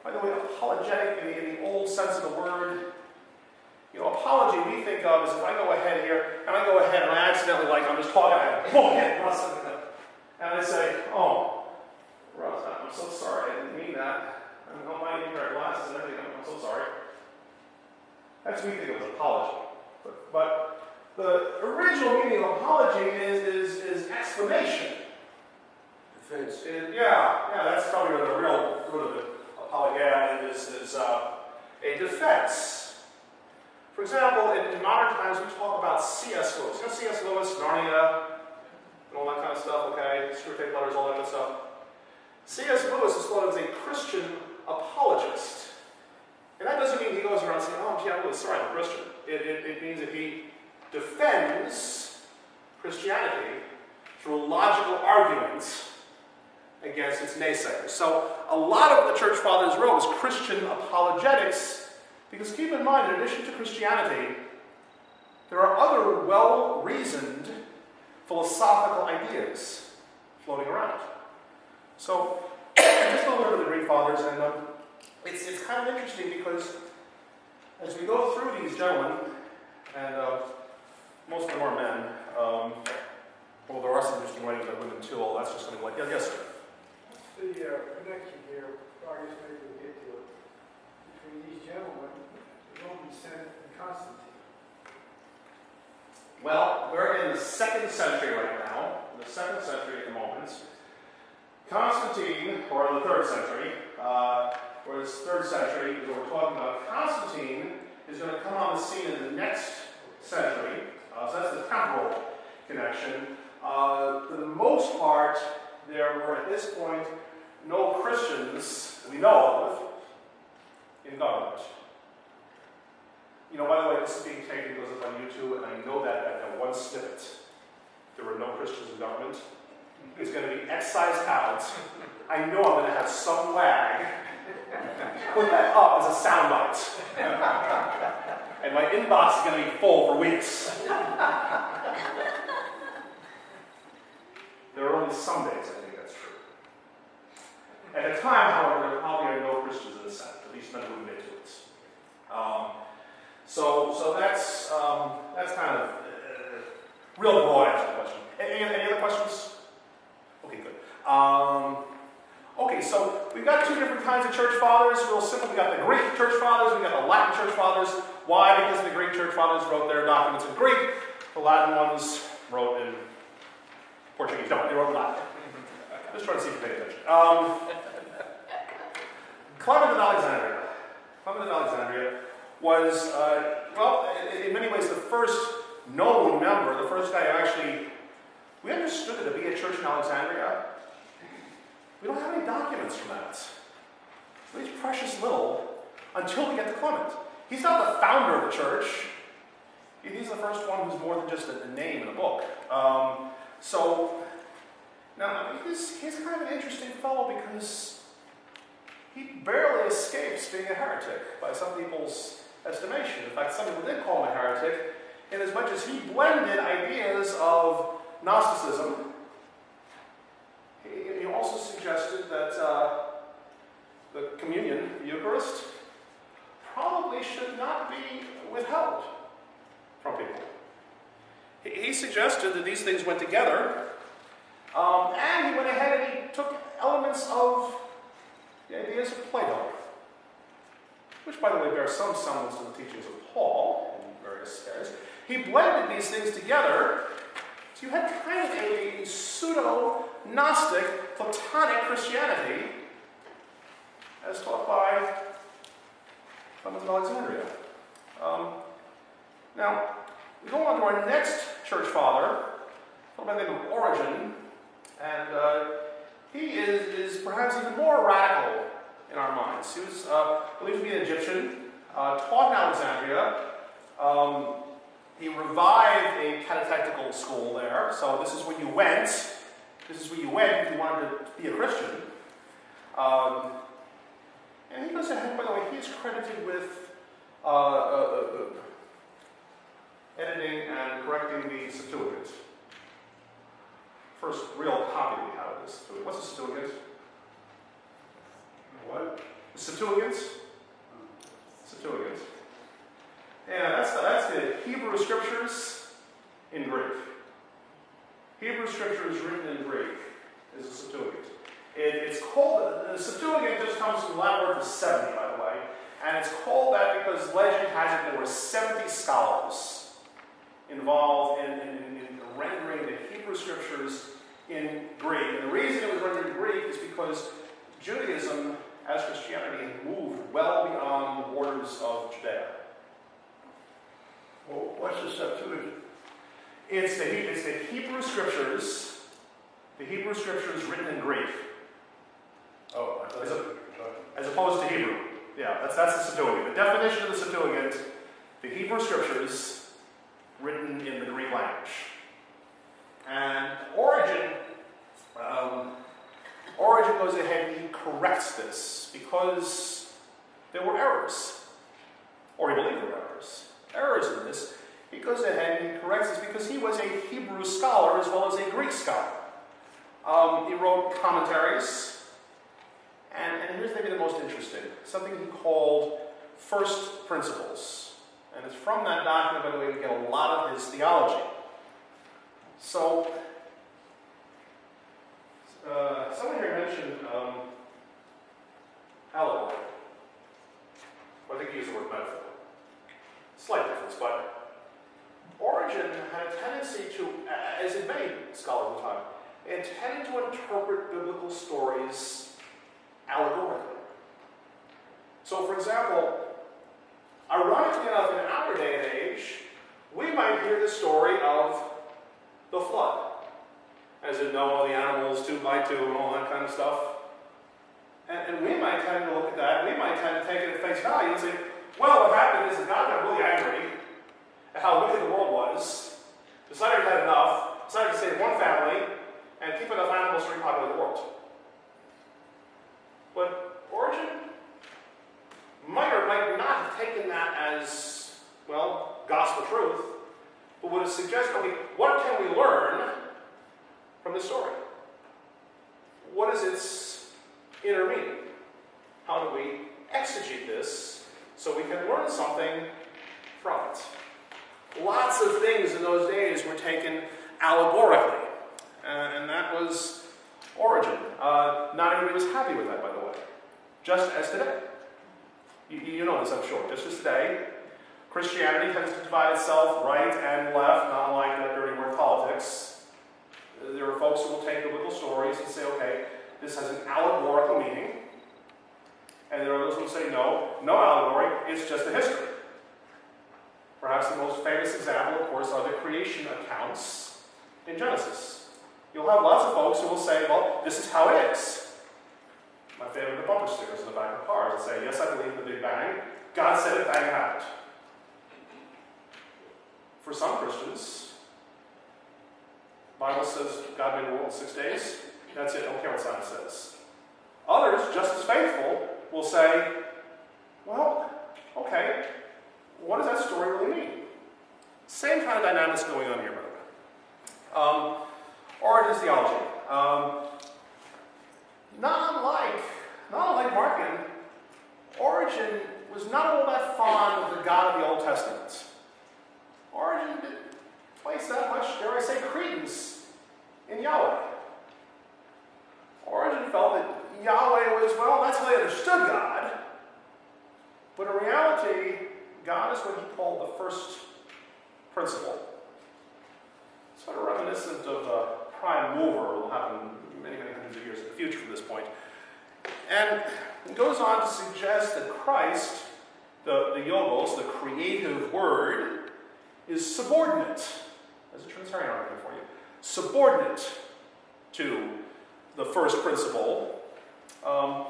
By the way, apologetic in the, in the old sense of the word you know, apology we think of is if I go ahead here and I go ahead and I accidentally, like, I'm just talking, I boom, hit Russ, and I say, oh, Russ, I'm so sorry, I didn't mean that. I'm not buying new pair of glasses and everything, I'm so sorry. That's what we think of as apology. But, but the original meaning of apology is, is, is explanation. Defense. It- yeah, yeah, that's probably the real root of it. Apology is, is uh, a defense. For example, in, in modern times, we talk about C.S. Lewis. You know C.S. Lewis, Narnia, and all that kind of stuff, okay? Screwtape letters, all that good stuff. C.S. Lewis is thought of as a Christian apologist. And that doesn't mean he goes around saying, oh, gee, I'm really sorry, I'm a Christian. It, it, it means that he defends Christianity through logical arguments against its naysayers. So a lot of the church fathers wrote was Christian apologetics because keep in mind, in addition to Christianity, there are other well reasoned philosophical ideas floating around. So, just a little bit of the Greek fathers, and um, it's, it's kind of interesting because as we go through these gentlemen, and uh, most of them are men, um, well, there are some interesting writings by women too, although that's just something like, yeah, yes, sir. What's the uh, connection here, guess maybe we'll get to it, between these gentlemen, the Roman Senate and Constantine? Well, we're in the second century right now, the second century at the moment. Constantine, or the third century, uh, or this third century is what we're talking about. Constantine is going to come on the scene in the next century, uh, so that's the temporal connection. Uh, for the most part, there were at this point no Christians we know of in government. You know, by the way, this is being taken because it's on YouTube, and I know that at that one snippet, there were no Christians in government. It's going to be excised out. I know I'm going to have some lag. Put that up as a soundbite. and my inbox is going to be full for weeks. there are only some days I think that's true. At the time, however, there probably are no Christians in the Senate, at least none who admit to it. Um, so, so that's um, that's kind of uh, real broad answer to the question. Any, any other questions? Okay, good. Um, okay, so we've got two different kinds of church fathers. Real simple. We got the Greek church fathers. We got the Latin church fathers. Why? Because the Greek church fathers wrote their documents in Greek. The Latin ones wrote in Portuguese. No, they wrote in Latin. Just trying to see if you pay attention. Um, Clement of Alexandria. Clement of Alexandria was, uh, well, in many ways, the first known member, the first guy who actually, we understood it to be a church in Alexandria. We don't have any documents from that. At least precious little until we get to Clement. He's not the founder of the church. He's the first one who's more than just a, name in a book. Um, so, now, he's, he's kind of an interesting fellow because he barely escapes being a heretic by some people's estimation. In fact, some people did call him a heretic, in as much as he blended ideas of Gnosticism. He, he also suggested that uh, the communion, the Eucharist, probably should not be withheld from people. He, he suggested that these things went together, um, and he went ahead and he took elements of the ideas of Plato which by the way bears some semblance to the teachings of Paul in various areas, he blended these things together. So you had kind of a pseudo Gnostic, Platonic Christianity as taught by Clement of Alexandria. Um, now, we go on to our next church father, by the name of Origen, and uh, he is, is perhaps even more radical in our minds. He was uh, believed to be an Egyptian, uh, taught in Alexandria, um, he revived a catechetical school there. So this is where you went. This is where you went if you wanted to be a Christian. Um, and he goes ahead, by the way, he's credited with uh, uh, uh, editing and correcting the Septuagint. First real copy we have of this. What's a Septuagint? What? The Septuagint? Septuagint. Yeah, that's the, that's the Hebrew scriptures in Greek. Hebrew scriptures written in Greek is a Septuagint. It, it's called, the Septuagint just comes from the Latin word for 70, by the way. And it's called that because legend has it there were 70 scholars involved in, in, in rendering the Hebrew scriptures in Greek. And the reason it was rendered in Greek is because Judaism, as Christianity, had moved well beyond the borders of Judea. Well, what's the Septuagint? It's the, it's the Hebrew scriptures, the Hebrew scriptures written in Greek, Oh, I thought Is that's it- what you were talking as opposed to Hebrew. Yeah, that's, that's the Septuagint. The definition of the Septuagint, the Hebrew scriptures written in the Greek language. And Origen, um, Origen goes ahead and he corrects this because there were errors, or he believed there were errors. Errors in this. He goes ahead and corrects this because he was a Hebrew scholar as well as a Greek scholar. Um, he wrote commentaries, and, and here's maybe the most interesting something he called First Principles. And it's from that document, by the way, we get a lot of his theology. So, uh, someone here mentioned um, allegory. Well, I think he used the word metaphor. Slight difference, but Origen had a tendency to, as in many scholars of the time, it tended to interpret biblical stories allegorically. So, for example, ironically enough, in our day and age, we might hear the story of the flood. As in all the animals, two by two, and all that kind of stuff. And, and we might tend to look at that, we might tend to take it at face value and say, well, what happened is that God got really angry at how wicked the world was, decided he had enough, decided to save one family, and keep enough animals to repopulate the world. But Origen might or might not have taken that as, well, gospel truth, but would have suggested, okay, what can we learn from the story? What is its inner meaning? How do we exegete this so we can learn something from it? Lots of things in those days were taken allegorically, and that was Origen. Uh, not everybody was happy with that, by the way, just as today. You, you know this, I'm sure. Just as today, Christianity tends to divide itself right and left, not like that dirty word politics. There are folks who will take biblical stories and say, okay, this has an allegorical meaning. And there are those who will say, no, no allegory, it's just a history. Perhaps the most famous example, of course, are the creation accounts in Genesis. You'll have lots of folks who will say, well, this is how it is. My favorite are bumper stickers in the back of cars that say, yes, I believe in the Big Bang. God said it, bang, happened. For some Christians, Bible says God made the world in six days. That's it, don't care what science says. Others, just as faithful, will say, well, okay, what does that story really mean? Same kind of dynamics going on here, by the way. Um, Origen's theology. Um, not unlike, not unlike Marcion, Origen was not all that fond of the God of the Old Testament. Origen didn't place that much, dare I say, credence in Yahweh. Origen felt that Yahweh was, well, that's how they understood God. But in reality, God is what he called the first principle. Sort of reminiscent of a prime mover will happen many, many hundreds of years in the future from this point. And it goes on to suggest that Christ, the, the Logos, the creative word, is subordinate. There's a Trinitarian argument for you. Subordinate to the first principle. Um,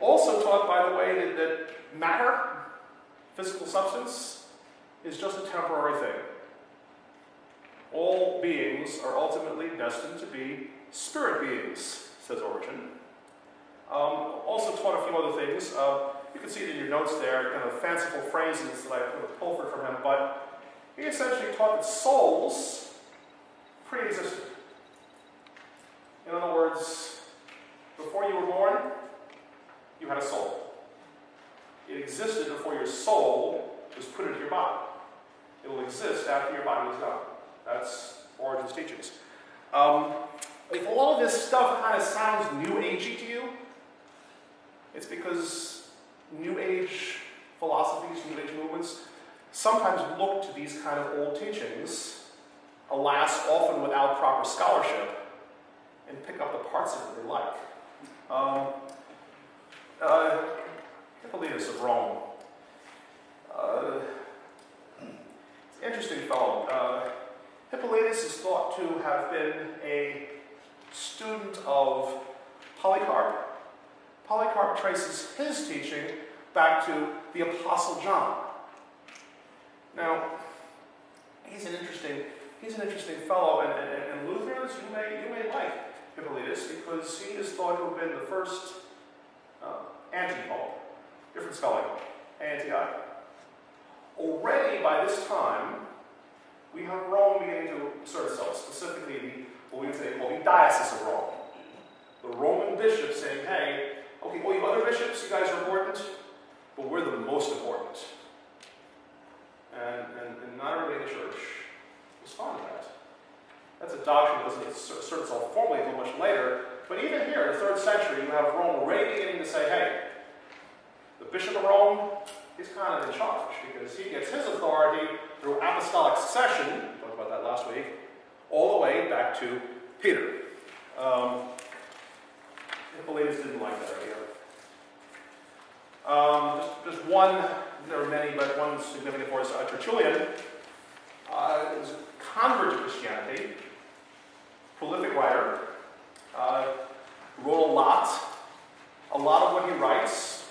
also taught, by the way, that, that matter, physical substance, is just a temporary thing. all beings are ultimately destined to be spirit beings, says Origen. Um, also taught a few other things. Uh, you can see it in your notes there, kind of fanciful phrases that I pilfered from him, but he essentially taught that souls pre-existed. In other words, before you were born, you had a soul. It existed before your soul was put into your body. It will exist after your body is gone. That's Origen's teachings. Um, if all of this stuff kind of sounds new agey to you, it's because New Age philosophies, New Age movements, sometimes look to these kind of old teachings, alas, often without proper scholarship, and pick up the parts of it they like. Um, uh, Hippolytus of Rome. Uh, interesting fellow. Uh, Hippolytus is thought to have been a student of Polycarp. Polycarp traces his teaching back to the Apostle John. Now, he's an interesting, he's an interesting fellow, and, and, and Lutherans, you may, you may like Hippolytus because he is thought to have been the first uh, anti-pope, different spelling, Antioch. Already by this time, we have Rome beginning to assert itself, specifically what we would say called the Diocese of Rome. The Roman bishops saying, hey, okay, all you other bishops, you guys are important, but we're the most important. And, and, and not everybody in the church responded to that. That's a doctrine that doesn't assert itself formally until much later. But even here in the third century, you have Rome already beginning to say, hey, the Bishop of Rome, he's kind of in charge because he gets his authority through apostolic succession, talked about that last week, all the way back to Peter. Um, Hippolytus didn't like that idea. Um, just, just, one, there are many, but one significant for us, uh, Tertullian, uh, is a convert to Christianity, prolific writer, uh, wrote a lot. A lot of what he writes,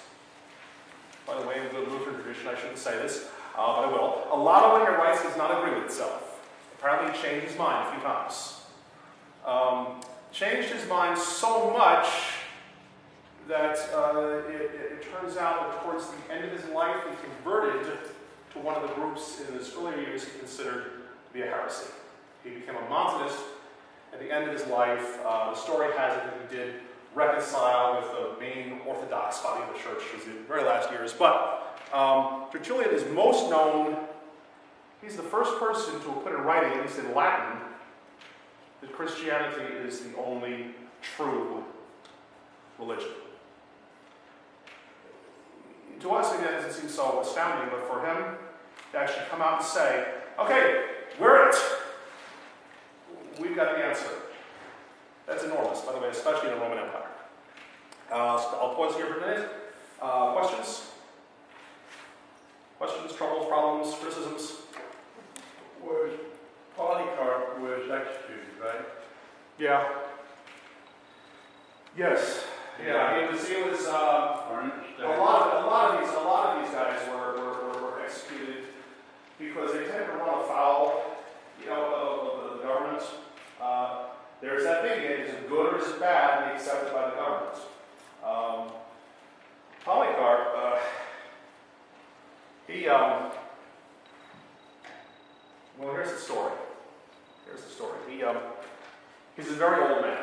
by the way, in the Lutheran tradition, I shouldn't say this, uh, but I will. A lot of what he writes does not agree with itself. Apparently, he changed his mind a few times. Um, changed his mind so much that uh, it, it, turns out that towards the end of his life, he converted to one of the groups in his earlier years he considered to be a heresy. He became a Montanist at the end of his life. Uh, the story has it that he did reconcile with the main Orthodox body of the church in the very last years. But um, Tertullian is most known, he's the first person to put in writing, at least in Latin, that Christianity is the only true religion. To us, again, it doesn't seem so astounding, but for him to actually come out and say, okay, we're it. We've got the answer. That's enormous, by the way, especially in the Roman Empire. Uh, I'll pause here for a minute. Uh, questions? Questions, troubles, problems, criticisms? Was Polycarp was executed, right? Yeah. Yes. Yeah, he was. He was. Uh, a lot of a lot of these a lot of these guys were were, were, were executed because they tend to run afoul, you know, of, of the government. Uh, there's that thing: again: is it good or is it bad? And be accepted by the government. Um, Polycarp, uh, he. Um, well, here's the story. Here's the story. He. Um, he's a very old man,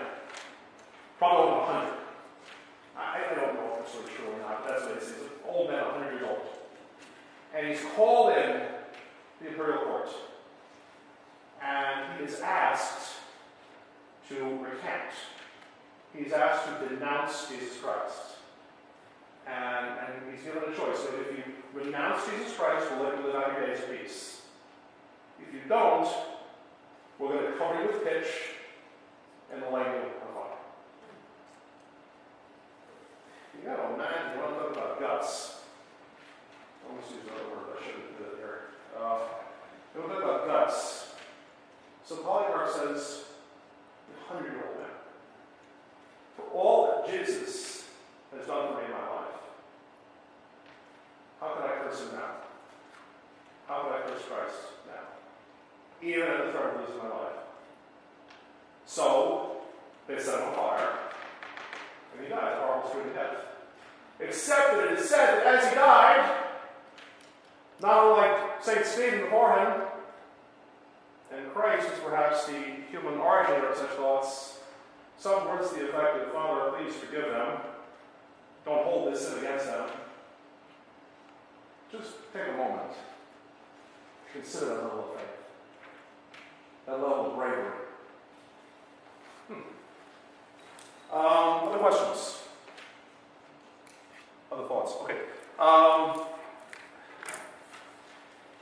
probably over 100. I, I don't know if that's really He's an old man, 100 years old. And he's called in the imperial court. And he is asked to recant. He's asked to denounce Jesus Christ. And, and he's given a choice. So if you renounce Jesus Christ, we'll let you live out your days in peace. If you don't, we're going to cover you with pitch and lay you on fire. You gotta imagine, when I'm talking about guts, I almost use another word, I shouldn't do it here. Uh, when I'm talking about guts, so Polycarp says, 100 year old man, for all that Jesus has done for me in my life, how could I curse him now? How could I curse Christ now? even at the threat of losing my life. So they set him on fire, and he dies a horrible sweet death. Except that it is said that as he died, not unlike St. Stephen before him, and Christ is perhaps the human origin of such thoughts, some words to the effect of, Father, please forgive them. Don't hold this sin against them. Just take a moment. Consider that level of faith. That level of bravery. Hmm. Um, other questions? Other thoughts? Okay. Um,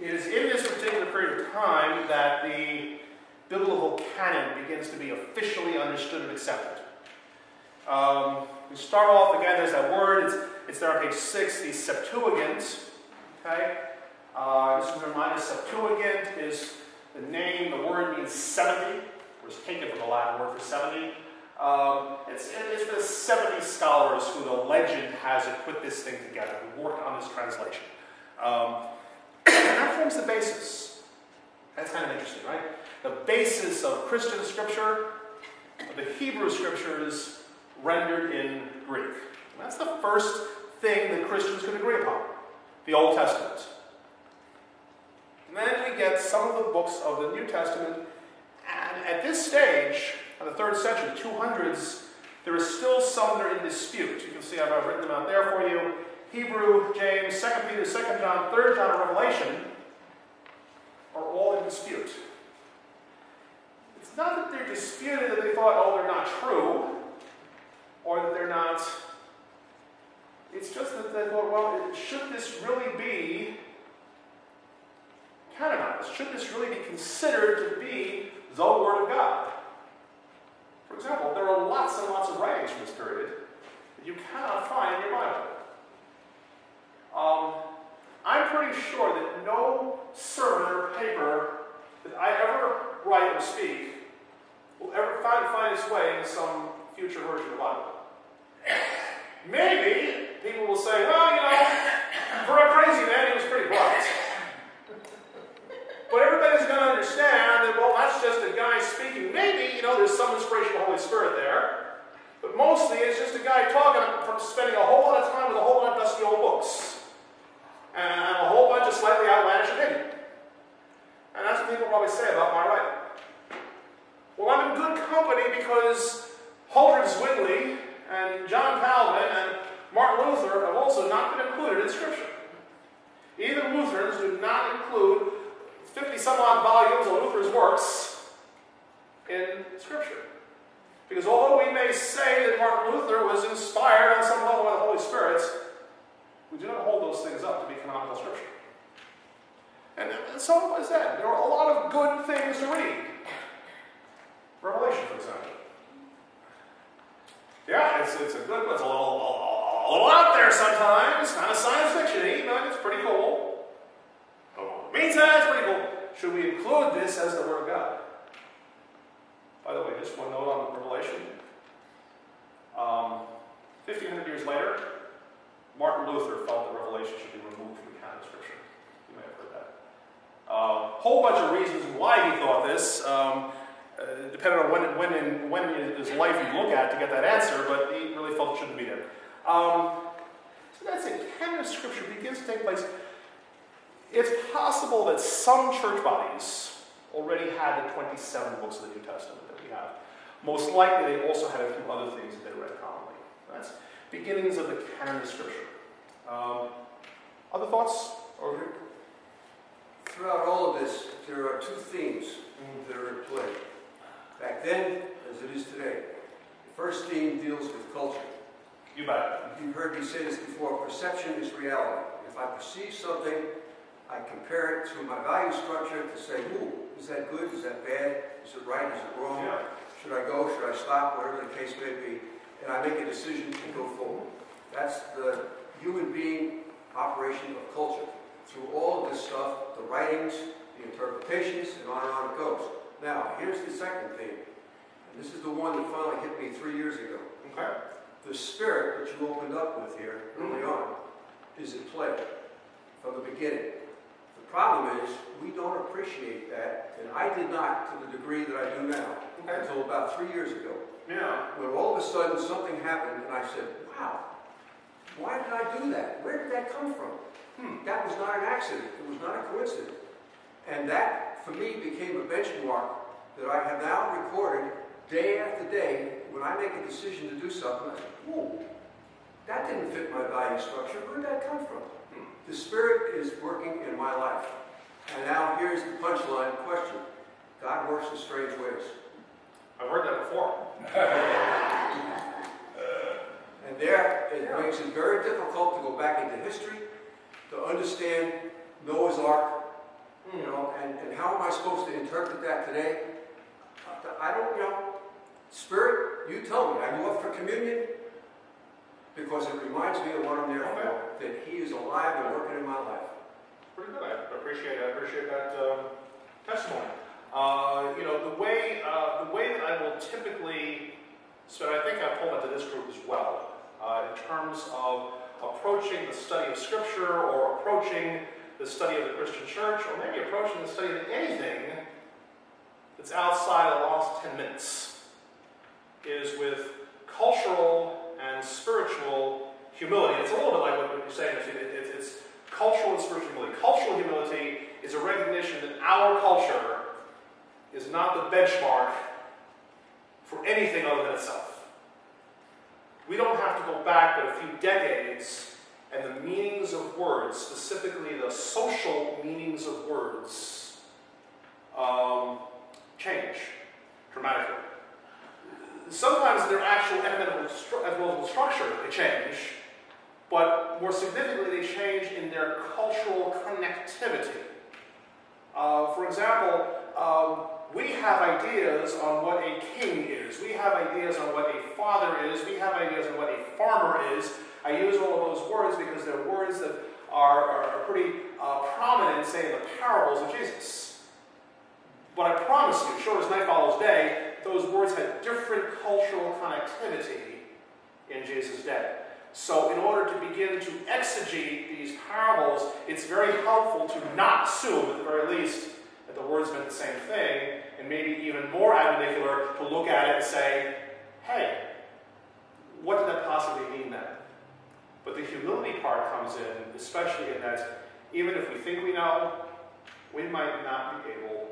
it is in this particular period of time that the biblical canon begins to be officially understood and accepted. Um, we start off again, there's that word, it's, it's there on page 6, the Septuagint. Okay? Uh, just to remind us, Septuagint is the name, the word means 70, was taken from the Latin word for 70. Um, it's, it's the 70 scholars who the legend has it put this thing together, who worked on this translation. Um, and that forms the basis. That's kind of interesting, right? The basis of Christian scripture, the Hebrew scriptures rendered in Greek. And that's the first thing that Christians could agree upon the Old Testament. And then we get some of the books of the New Testament, and at this stage, the third century, 200s, there is still some that are in dispute. You can see I've written them out there for you. Hebrew, James, 2 Peter, 2 John, 3 John, Revelation are all in dispute. It's not that they're disputed that they thought, oh, they're not true, or that they're not. It's just that they thought, well, should this really be canonized? Should this really be considered to be the Word of God? For example, there are lots and lots of writings from this period that you cannot find in your Bible. Um, I'm pretty sure that no sermon or paper that I ever write or speak will ever find, find its way in some future version of the Bible. Maybe people will say, well, you know, for a crazy man, he was pretty bright. But everybody's going to understand that, well, that's just a guy speaking. Maybe, you know, there's some inspiration of the Holy Spirit there. But mostly it's just a guy talking from spending a whole lot of time with a whole lot of dusty old books. And a whole bunch of slightly outlandish opinion. And that's what people probably say about my writing. Well, I'm in good company because Huldrych Zwingli and John Calvin and Martin Luther have also not been included in Scripture. Even Lutherans do not include 50 some odd volumes of Luther's works in Scripture. Because although we may say that Martin Luther was inspired on some level by the Holy Spirit, we do not hold those things up to be canonical Scripture. And, so what is that? There are a lot of good things to read. Revelation, for example. Yeah, it's, it's a good, one. it's a little, a, little out there sometimes, kind of science fiction eh? but it's pretty cool. Meantime, it's pretty cool. Should we include this as the Word of God? By the way, just one note on Revelation. Um, 1500 years later, Martin Luther felt that Revelation should be removed from the canon of Scripture. You may have heard that. A uh, whole bunch of reasons why he thought this. Um, uh, depending on when, when, in, when his life you look at to get that answer, but he really felt it shouldn't be there. Um, so that's it. Canon of Scripture begins to take place. It's possible that some church bodies already had the 27 books of the New Testament that we have. Most likely, they also had a few other things that they read commonly. That's beginnings of the canon of Scripture. Um, other thoughts? Over here? Throughout all of this, there are two themes that are at play. Back then, as it is today. The first theme deals with culture. You bet. You've heard me say this before, perception is reality. If I perceive something, I compare it to my value structure to say, ooh, is that good? Is that bad? Is it right? Is it wrong? Yeah. Should I go? Should I stop? Whatever the case may be. And I make a decision to go forward. That's the human being operation of culture. Through all of this stuff, the writings, the interpretations, and on and on it goes. Now, here's the second thing. And this is the one that finally hit me three years ago. Okay. The spirit that you opened up with here early mm-hmm. on is at play from the beginning. Problem is, we don't appreciate that, and I did not to the degree that I do now, Okay. until about three years ago. Yeah. When all of a sudden something happened, and I said, wow, why did I do that? Where did that come from? Hmm. That was not an accident, it was not a coincidence. And that, for me, became a benchmark that I have now recorded day after day. When I make a decision to do something, I say, whoa, that didn't fit my value structure. Where did that come from? The Spirit is working in my life. And now here's the punchline question. God works in strange ways. I've heard that before. And there, it makes it very difficult to go back into history, to understand Noah's Ark, you know, and, and how am I supposed to interpret that today? I don't know. Spirit, you tell me. I go up for communion? Because it reminds me of what I'm there for, that He is alive and working in my life. Pretty good. I appreciate it. I appreciate that um, testimony. Uh, you know, the way uh, the way that I will typically, so I think I've that to this group as well, uh, in terms of approaching the study of Scripture or approaching the study of the Christian church, or maybe approaching the study of anything that's outside of the last 10 minutes, is with cultural and spiritual humility. It's a little bit like what you're saying, it's, it's, cultural and spiritual humility. Cultural humility is a recognition that our culture is not the benchmark for anything other than itself. We don't have to go back but a few decades and the meanings of words, specifically the social meanings of words, um, change dramatically. Sometimes their actual stru- as well as structure they change, but more significantly they change in their cultural connectivity. Uh, for example, um, we have ideas on what a king is. We have ideas on what a father is. We have ideas on what a farmer is. I use all of those words because they're words that are, are, pretty uh, prominent, say, in the parables of Jesus. But I promise you, sure as night follows day, those words had different cultural connectivity in Jesus' day. So, in order to begin to exegete these parables, it's very helpful to not assume, at the very least, that the words meant the same thing, and maybe even more admonicular to look at it and say, hey, what did that possibly mean then? But the humility part comes in, especially in that even if we think we know, we might not be able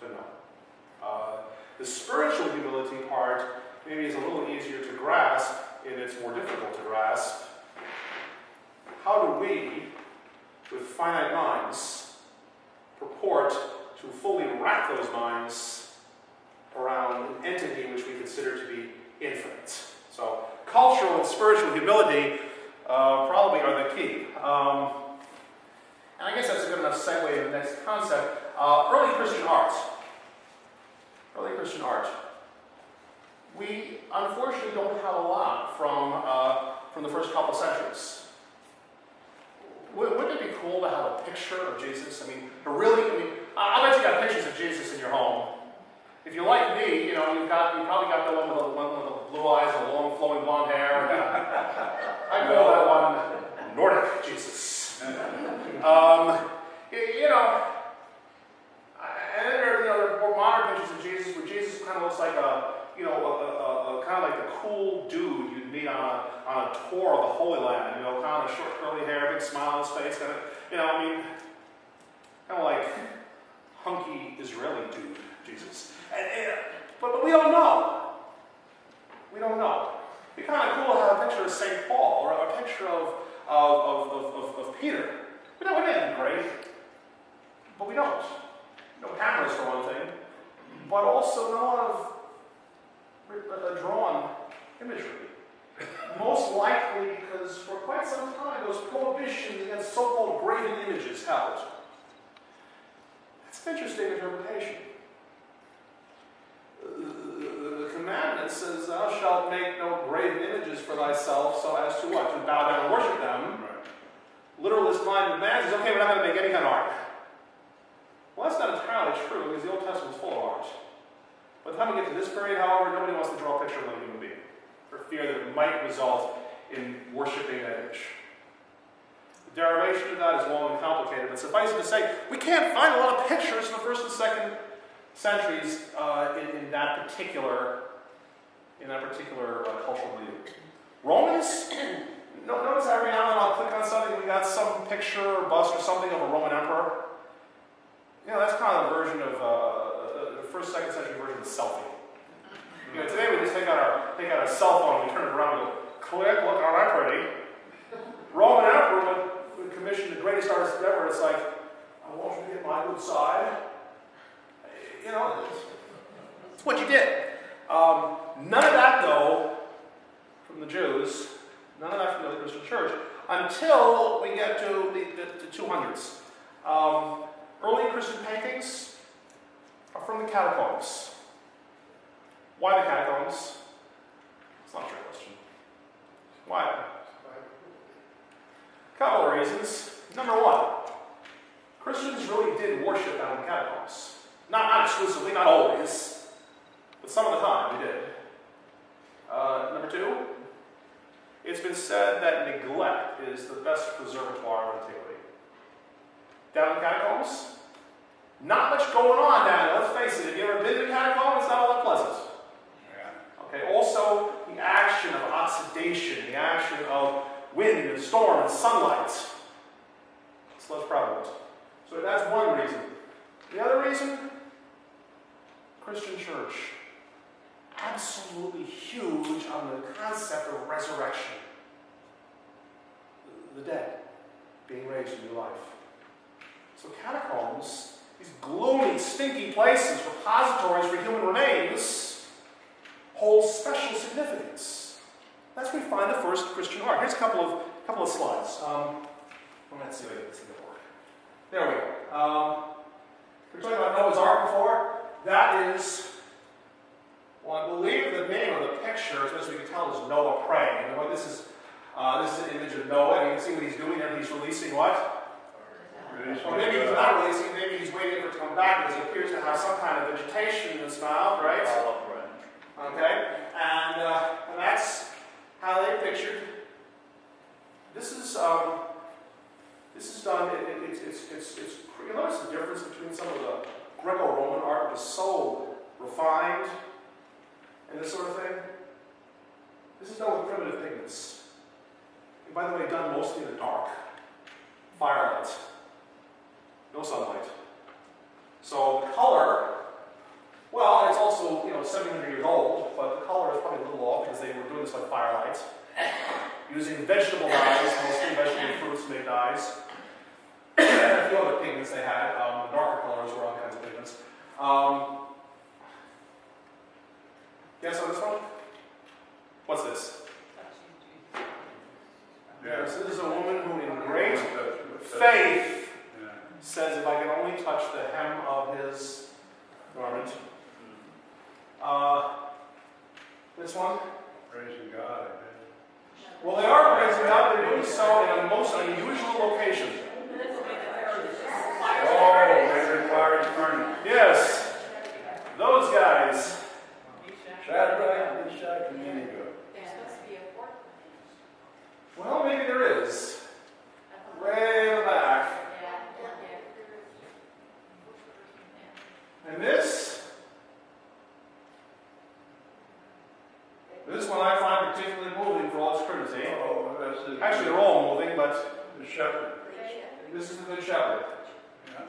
to know. Uh, the spiritual humility part maybe is a little easier to grasp, and it's more difficult to grasp. How do we, with finite minds, purport to fully wrap those minds around an entity which we consider to be infinite? So, cultural and spiritual humility uh, probably are the key. Um, and I guess that's a good enough segue to the next concept. Uh, early Christian art. Early Christian art. We unfortunately don't have a lot from, uh, from the first couple centuries. Wou- Wouldn't it be cool to have a picture of Jesus? I mean, to really, I mean, I bet you got pictures of Jesus in your home. If you're like me, you know, you've got, you probably got the one with the, one with the blue eyes and the long flowing blonde hair. I know that one Nordic Jesus. Um, you know, and then there are, you know, there are more modern pictures of Jesus where Jesus kind of looks like a, you know, a, a, a, kind of like the cool dude you'd meet on a, on a tour of the Holy Land. You know, kind of short curly hair, big smile on his face, kind of, you know, I mean, kind of like hunky Israeli dude, Jesus. And, and, but, but we don't know. We don't know. It'd be kind of cool to have a picture of St. Paul or a picture of, of, of, of, of, Peter. We know it be great, but we don't. No cameras for one thing, but also not of uh, drawn imagery. Most likely because for quite some time those prohibitions against so-called graven images held. That's an interesting interpretation. The commandment says, Thou shalt make no graven images for thyself, so as to what? To bow down and worship them. Literalist minded man says, Okay, we're not going to make any kind of art. Well, that's not entirely true because the Old Testament is full of art. By the time we get to this period, however, nobody wants to draw a picture of another human being for fear that it might result in worshiping that image. The derivation of that is long and complicated, but suffice it to say, we can't find a lot of pictures from the first and second centuries uh, in, in that particular in that particular uh, cultural milieu. Romans, notice every now and then I'll click on something, we got some picture or bust or something of a Roman emperor. You know, that's kind of a version of uh, the first, second century version of selfie. You know, today we just take out our take out our cell phone, we turn it around, and go click, look, aren't I pretty? Roman emperor would, commission the greatest artist ever. It's like, I want you to get my good side. You know, it's, what you did. Um, none of that, though, from the Jews, none of that from the Christian church, until we get to the, the, the 200s. Um, early Christian paintings are from the catacombs. Why the catacombs? It's not a trick question. Why? A Couple of reasons. Number one, Christians really did worship in the catacombs. Not, not exclusively, not always, but some of the time they did. Uh, number two, it's been said that neglect is the best preservatoire of antiquity. Down in the catacombs, not much going on down there. Let's face it, if you've ever been to the catacomb, it's not all that pleasant. Okay, also the action of oxidation, the action of wind and storm and sunlight. It's less prevalent. So that's one reason. The other reason, Christian church, absolutely huge on the concept of resurrection. The dead being raised to new life. So catacombs, these gloomy, stinky places, repositories for human remains, hold special significance. That's where we find the first Christian art. Here's a couple of, couple of slides. Um, let's see if I can see the work. There we go. Um, we were talking about Noah's Ark before. That is, well, I believe the name of the picture, as best we can tell, is Noah praying. And what this is, uh, this is an image of Noah, and you can see what he's doing there. He's releasing what? Or maybe he's not releasing, maybe he's waiting for it to come back because he appears to have some kind of vegetation in his mouth, right? Okay? And, uh, and that's how they pictured. This is, um, this is done, it, it, it's, it's, it's, it's, you notice the difference between some of the Greco-Roman art was so refined and this sort of thing. This is done with primitive pigments. And by the way, done mostly in the dark. Firelight. No sunlight. So the color, well, it's also, you know, 700 years old, but the color is probably a little off because they were doing this by firelight. Using vegetable dyes, mostly vegetable fruits made dyes. and a few other pigments they had. Um, the darker colors were all kinds of pigments. Um, guess on this one? What's this? Yes, this is a woman who, in great faith, says, If I can only touch the hem of his garment. Uh, this one? Praising God. Well, they are praising God, they're doing so in a most unusual location. Oh, every fire is burning. Yes, those guys. Shadrach, Meshach, and Abednego. Well, maybe there is. Way in the back. And this, this one I find particularly moving for all its crudity. Eh? Oh, that's the. Actually, they're all moving, but The shepherd. this is the Good Shepherd. Yeah.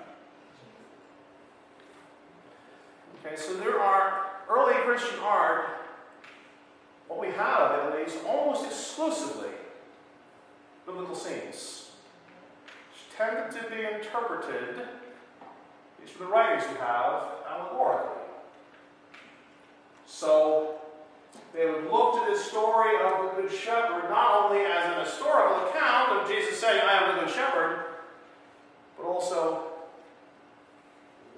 Okay, so there are early Christian art, what we have at least, almost exclusively biblical scenes, which tended to be interpreted, least from the writers we have, allegorically. So they would look to this story of the Good Shepherd not only as an historical account of Jesus saying, I am the Good Shepherd, but also,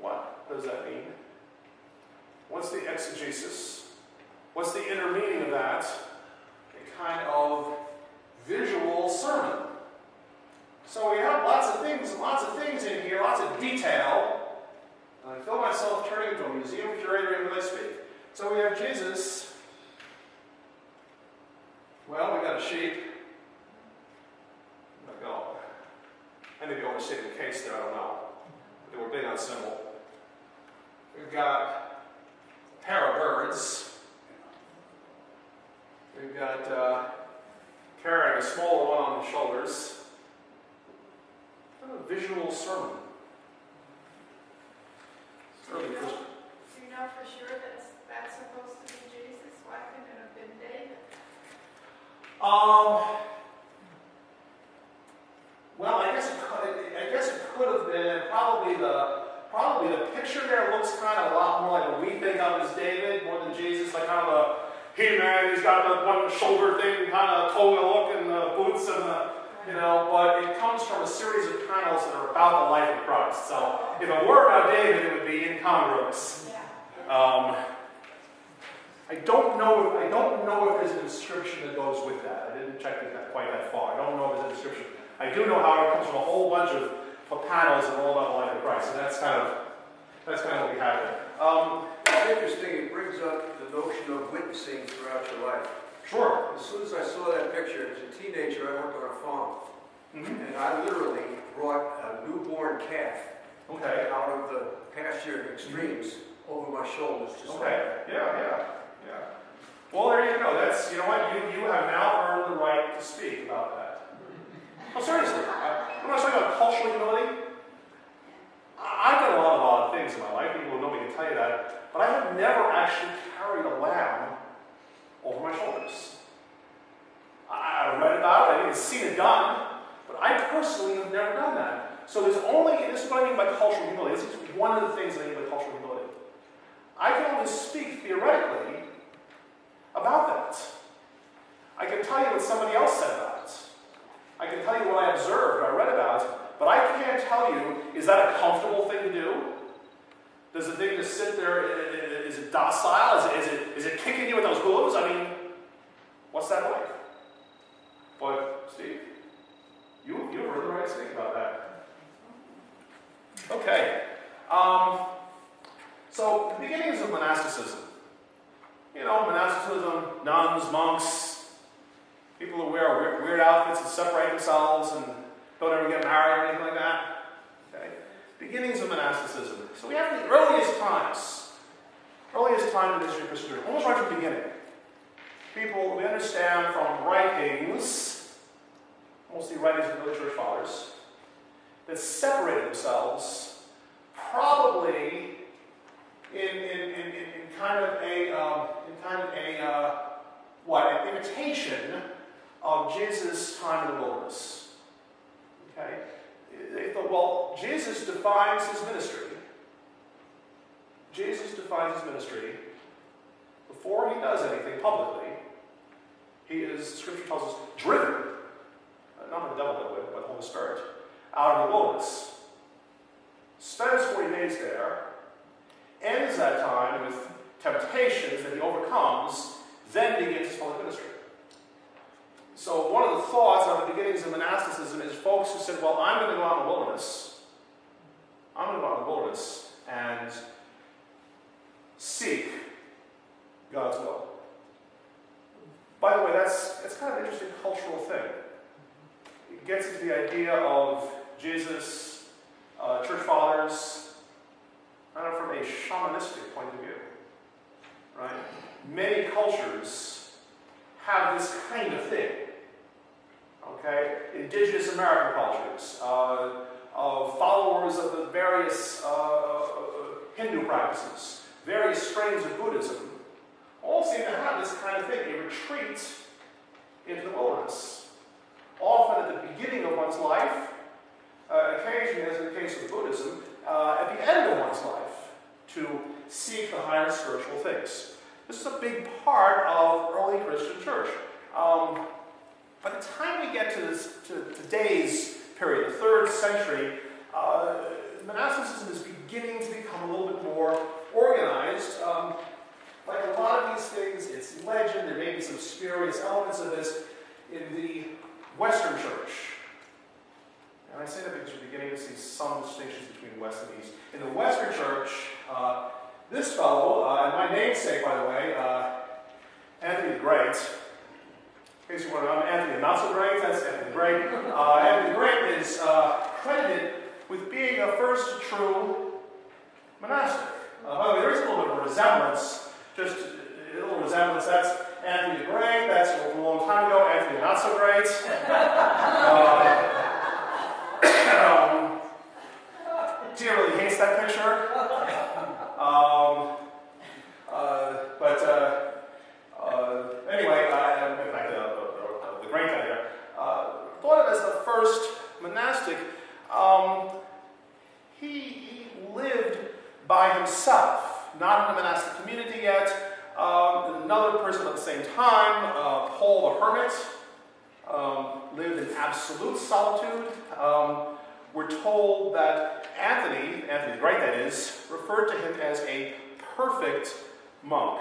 what does that mean? What's the exegesis? What's the inner meaning of that? A kind of visual sermon. So we have lots of things, lots of things in here, lots of detail. I feel myself turning into a museum curator even as I speak. So we have Jesus. Well, we got a sheep. and a goat. overstating the case there, I don't know. They were big on symbol. We've got a pair of birds. We've got uh, carrying a smaller one on the shoulders. Kind of a visual sermon. Early Christian. Do you know for sure that's, that's supposed to be Jesus? Why couldn't it have been David? Um. Well, I guess it could, I guess it could have been probably the probably the picture there looks kind of a lot more like what we think of as David more than Jesus, like kind of a he-man. He's got the one shoulder thing, kind of toga look, and the boots and the you know. But it comes from a series of panels that are about the life of Christ. So if it were about David, it would be incongruous. Um, I don't know if I don't know if there's an inscription that goes with that. I didn't check it that quite that far. I don't know if there's an inscription. I do know how it comes from a whole bunch of, of panels and all about the life of Christ. And that's kind of that's kind of what we have there. Um, It's interesting, it brings up the notion of witnessing throughout your life. sure. As soon as I saw that picture, as a teenager, I worked on a farm. Mhm. And I literally brought a newborn calf Okay. out of the pasture extremes over my shoulders. Just like Okay. Yeah. Yeah. Yeah. Well, there you go. That's you know what you you have now earned the right to speak about that. Oh, seriously. I, I'm not talking about cultural humility. I- I've done a lot of odd things in my life. People know me can tell you that. But I have never actually carried a lamb over my shoulders. I, read about it. I didn't see it done. But I personally have never done that. So there's only, this is what I mean by cultural humility. This is one of the things that I mean by cultural humility. I can only speak theoretically about that. I can tell you what somebody else said about it. I can tell you what I observed, I read about, but I can't tell you, is that a comfortable thing to do? Does the thing just sit there, is it docile? Is it, is it, is it kicking you with those hooves? I mean, what's that like? But, Steve, you, you have the right speak about that. Okay. Um, so, the beginnings of monasticism. You know, monasticism, nuns, monks, people who wear weird, weird outfits and separate themselves and don't ever get married or anything like that. Okay? Beginnings of monasticism. So we have the earliest times, earliest time in the history of Christianity, almost right from the beginning. People we understand from writings, mostly writings of early church fathers, that separated themselves probably in, in, in, in, in kind of a um, in kind of a uh, what an imitation of Jesus' time in the wilderness. Okay, they thought, well, Jesus defines his ministry. Jesus defines his ministry before he does anything publicly. He is, Scripture tells us, driven, not by the devil, the way, by the Holy Spirit, out of the wilderness. Spends 40 days there, ends that time with temptations that he overcomes, then begins his public ministry. So one of the thoughts of the beginnings of monasticism is folks who said, well, I'm going to go out in the wilderness. I'm going to go out in the wilderness and seek God's will. By the way, that's, that's kind of an interesting cultural thing. It gets into the idea of Jesus, uh, church fathers, kind of from a shamanistic point of view. Right? Many cultures have this kind of thing. Okay? Indigenous American cultures, uh, of followers of the various uh, Hindu practices, various strains of Buddhism, all seem to have this kind of thing a retreat into the wilderness. Often at the beginning of one's life, uh, occasionally, as in the case of Buddhism, uh, at the end of one's life, to seek the higher spiritual things. This is a big part of early Christian church. Um, by the time we get to, this, to today's period, the third century, uh, monasticism is beginning to become a little bit more organized. Um, like a lot of these things, it's legend. There may be some spurious elements of this in the Western Church. And I say that because you're beginning to see some distinctions between West and East. In the Western Church, uh, this fellow, uh, and my namesake, by the way, uh, Anthony the Great, in case you want to I'm Anthony Not So Great, that's Anthony the Great. Uh, Anthony the Great is uh, credited with being a first true monastic. Uh, by the way, there is a little bit of a resemblance, just a little resemblance. That's Anthony the Great, that's a long time ago, Anthony not so great. Uh, um, Tia really hates that picture. Um, uh, but uh, uh, anyway, I, in fact, the, the, the, great uh, thought of as the first monastic. Um, he, he lived by himself, not in a monastic community yet. Um, another person at the same time, uh, Paul the Hermit, um, lived in absolute solitude. Um, we're told that Anthony, Anthony the Great that is, referred to him as a perfect monk.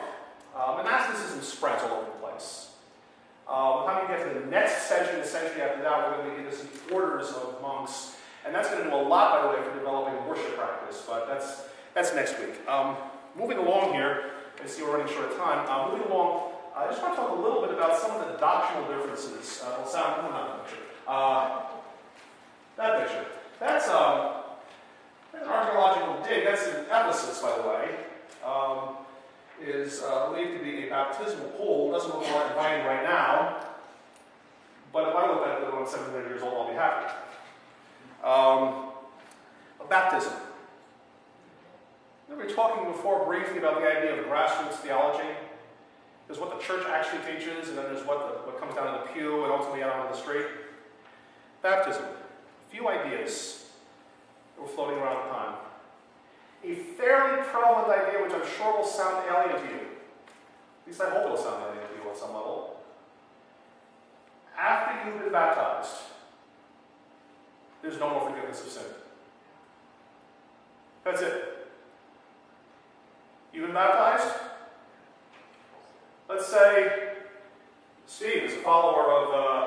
Uh, monasticism spreads all over the place. Um, how we get to the next century, the century after that, we're going to get into some orders of monks, and that's going to do a lot, by the way, for developing worship practice. But that's that's next week. Um, moving along here, I see we're running short of time. Uh, moving along, I just want to talk a little bit about some of the doctrinal differences. Uh, well, picture. Uh, that picture. That's um, an archaeological dig. That's in Ephesus, by the way. Um, is uh, believed to be a baptismal pool. It Doesn't look like inviting right now, but if I look at it when I'm 700 years old, I'll be happy. Um, a baptism. We were talking before briefly about the idea of grassroots theology. There's what the church actually teaches, and then there's what, the, what comes down in the pew and ultimately out onto the street. Baptism. A few ideas that were floating around the time. A fairly prevalent idea, which I'm sure will sound alien to you. At least I hope it'll sound alien to you on some level. After you've been baptized, there's no more forgiveness of sin. That's it. You've been baptized? Let's say Steve is a follower of uh,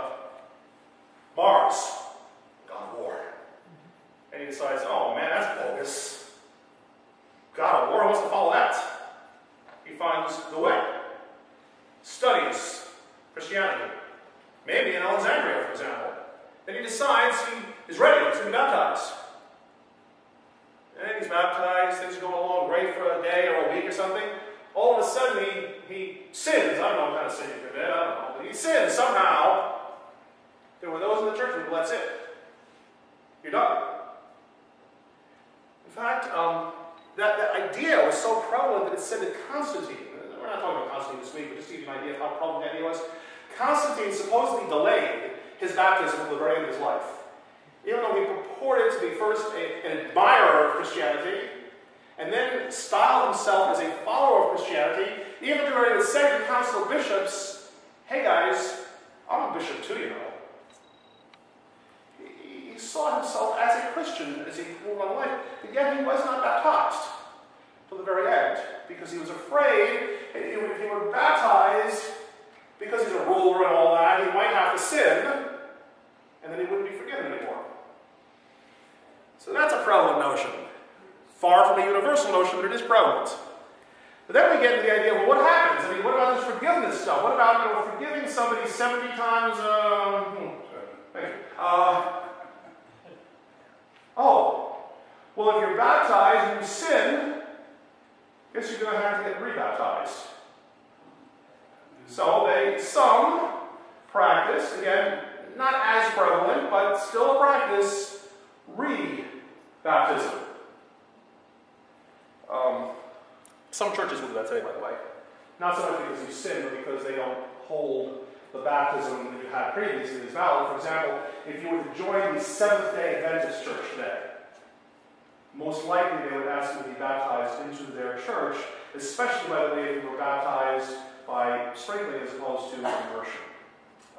likely would be baptized into their church, especially, by the way, if you were baptized by sprinkling as opposed to immersion.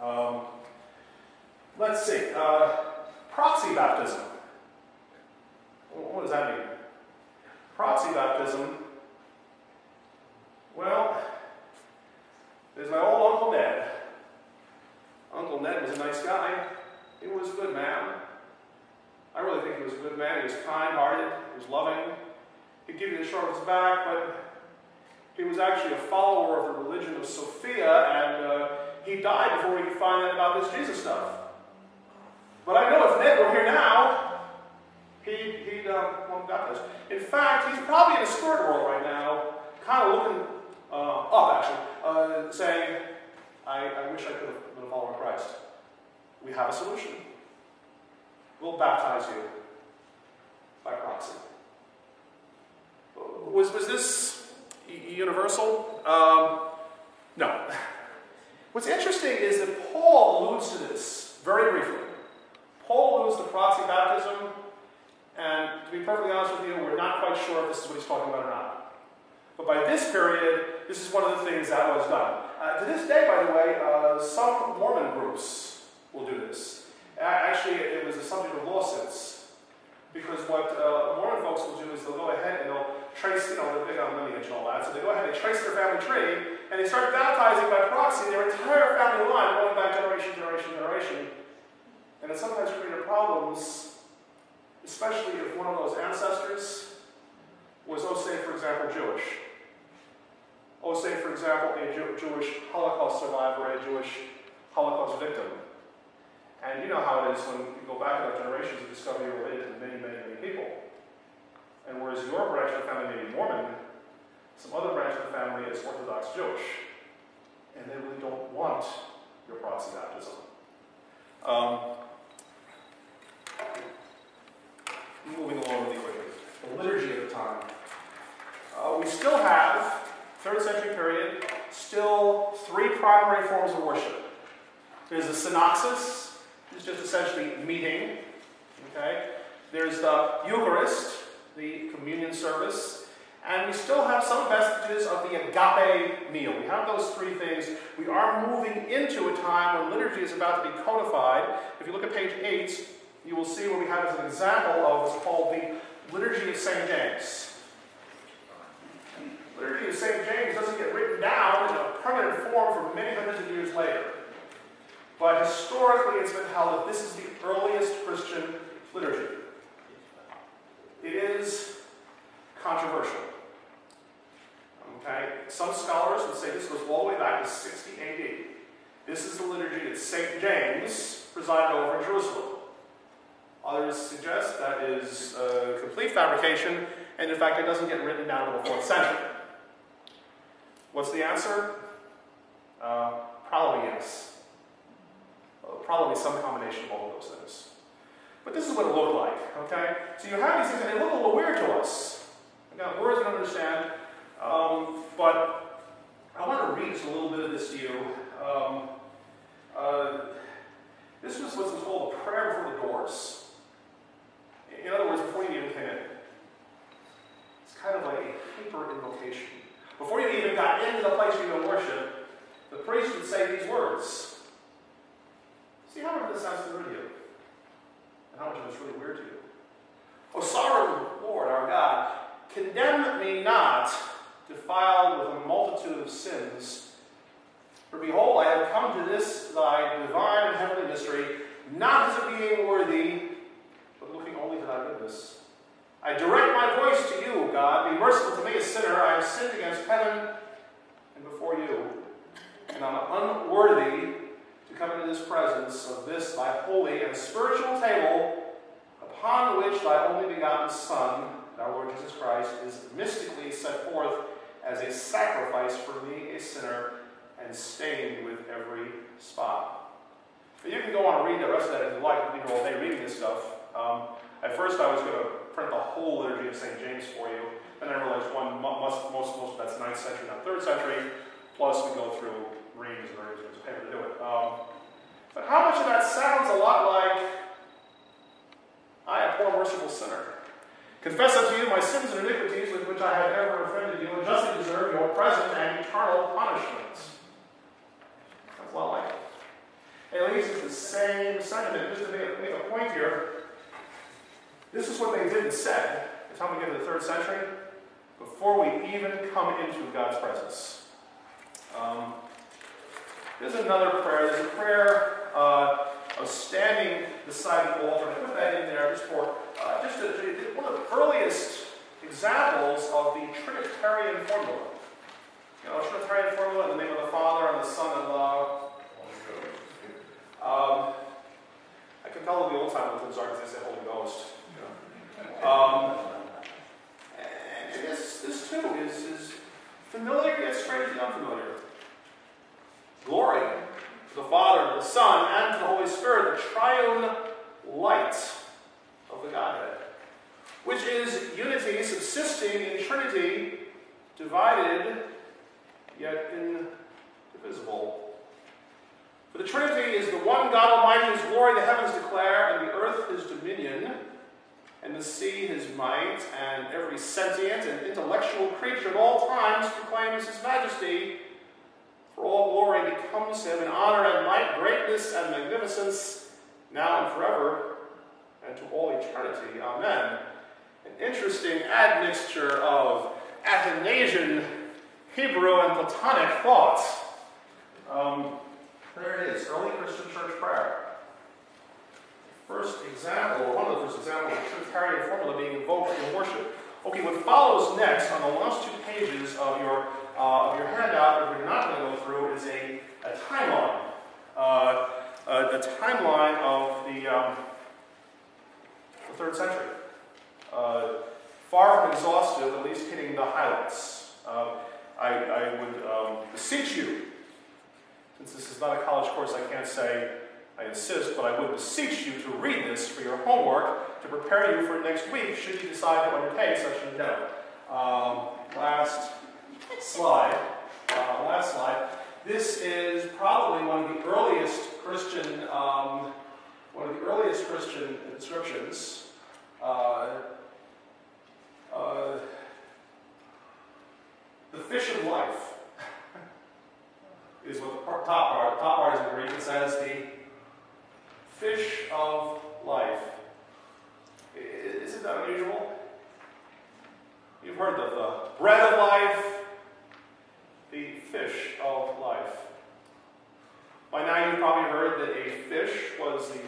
Um, let's see. Uh, proxy baptism. What does that mean? Proxy baptism. Well, there's my old Uncle Ned. Uncle Ned was a nice guy. He was a good man. I really think he was a good man. He was kind hearted, he was loving. He'd give you the short of his back, but he was actually a follower of the religion of Sophia, and uh, he died before he could find out about this Jesus stuff. But I know if Ned were here now, he, he um, won't baptize. In fact, he's probably in a spirit world right now, kind of looking uh, up, actually, uh, saying, I, I wish I could have been a follower of Christ. We have a solution. We'll baptize you by proxy. Was, was this universal? Um, no. What's interesting is that Paul alludes to this very briefly. Paul alludes to proxy baptism, and to be perfectly honest with you, we're not quite sure if this is what he's talking about or not. But by this period, this is one of the things that was done. Uh, to this day, by the way, uh, some Mormon groups will do this. Actually, it was a subject of lawsuits. Because what uh, Mormon folks will do is they'll go ahead and they'll trace, you know, they're big on lineage and all that. So they go ahead and trace their family tree and they start baptizing by proxy their entire family line, going back generation, generation, generation. And it sometimes created problems, especially if one of those ancestors was, oh, say, for example, Jewish. Oh, say, for example, a Jew Jewish Holocaust survivor, a Jewish Holocaust victim. And you know how it is when you go back enough generations, you discover you're related to many, many, many people. And whereas your branch of the family may be Mormon, some other branch of the family is Orthodox Jewish. And they really don't want your proxy baptism. Um, moving along really quickly. The liturgy of the time. Uh, we still have, third century period, still three primary forms of worship. There's the synaxis, is just essentially meeting. Okay? There's the Eucharist, the communion service, and we still have some vestiges of the agape meal. We have those three things. We are moving into a time when liturgy is about to be codified. If you look at page 8, you will see what we have as an example of what's called the Liturgy of St. James. Liturgy of St. James doesn't get written down in a permanent form for many hundreds of years later. But historically, it's been held that this is the earliest Christian liturgy. It is controversial. Okay? Some scholars would say this goes all the way back to 60 AD. This is the liturgy that St. James presided over in Jerusalem. Others suggest that is a complete fabrication, and in fact, it doesn't get written down until the 4th century. What's the answer? Uh, probably yes. Probably some combination of all of those things. But this is what it looked like, okay? So you have these things, and they look a little weird to us. Again, words we understand, um, but I want to read a little bit of this to you. Um, uh, this was what's called a prayer before the doors. In other words, before you even came in. It's kind of like a hyper invocation. Before you even got into the place where you worship, the priest would say these words. See how much this sounds familiar to you? And how much of it's really weird to you? O sovereign Lord, our God, condemn me not, defiled with a multitude of sins. For behold, I have come to this thy divine and heavenly mystery, not as a being worthy, but looking only to thy goodness. I direct my voice to you, God. Be merciful to me, a sinner. I have sinned against heaven and before you, and I'm unworthy to come into this presence of this thy holy and spiritual table, upon which thy only begotten Son, our Lord Jesus Christ, is mystically set forth as a sacrifice for me, a sinner, and stained with every spot. But you can go on and read the rest of that if you like. You can all day reading this stuff. Um, at first, I was going to print the whole liturgy of St. James for you. Then I realized one, most, most, most that's 9th century, not 3rd century. Plus, we go through reams and reams of paper to do it. Um, but how much of that sounds a lot like, I, a poor merciful sinner, confess unto you my sins and iniquities with which I have ever offended you, and justly deserve your present and eternal punishments. That's a lot like it. At least it's the same sentiment. Just to make, make a point here, this is what they did and said, the time we get to the third century, before we even come into God's presence. Um, there's another prayer. There's a prayer uh, of standing beside the altar. I put that in there just for uh, just a, one of the earliest examples of the Trinitarian formula. You know, Trinitarian formula in the name of the Father and the Son and the um, I can tell the old time Lutherans are because they say Holy Ghost. Um, and this, this too is, is familiar yet strangely unfamiliar. Glory to the Father, the Son, and to the Holy Spirit, the triune light of the Godhead, which is unity subsisting in Trinity, divided yet indivisible. For the Trinity is the one God Almighty, whose glory the heavens declare, and the earth his dominion, and the sea his might, and every sentient and intellectual creature at all times proclaims his majesty. For all glory becomes him, and honor and might, greatness and magnificence, now and forever, and to all eternity. Amen. An interesting admixture of Athanasian, Hebrew, and Platonic thoughts. Um, there it is, early Christian church prayer. First example, or one of the first examples of the Trinitarian formula being invoked in worship. Okay, what follows next on the last two pages of your uh, of your handout, which we're not going to go through, is a, a timeline. Uh, a, a, timeline of the, um, the third century. Uh, far from exhaustive, at least hitting the highlights. Uh, I, I, would um, beseech you, since this is not a college course, I can't say I insist, but I would beseech you to read this for your homework to prepare you for next week should you decide to undertake such an endeavor. Um, last slide. Uh, last slide. This is probably one of the earliest Christian, um, one of the earliest Christian inscriptions. Uh, uh, the fish of life is what the top part. the Top part is in Greek. It says the fish of life. Isn't that unusual? You've heard of the bread of life, the fish of life. By now you've probably heard that a fish was the,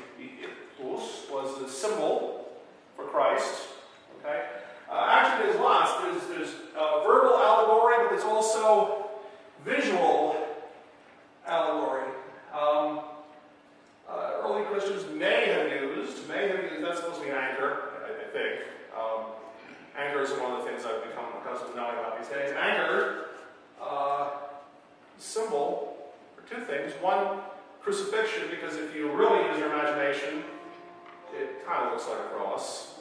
was the symbol for Christ. Okay? Uh, actually, there's lots. There's, there's uh, verbal allegory, but there's also visual allegory. Um, uh, early Christians may have used, may have used, that's supposed to be an anchor, I, I think. Um, anchor is one of the things I've become accustomed to knowing about these days. Anchor uh, symbol for two things. One, crucifixion, because if you really use your imagination, it kind of looks like a cross.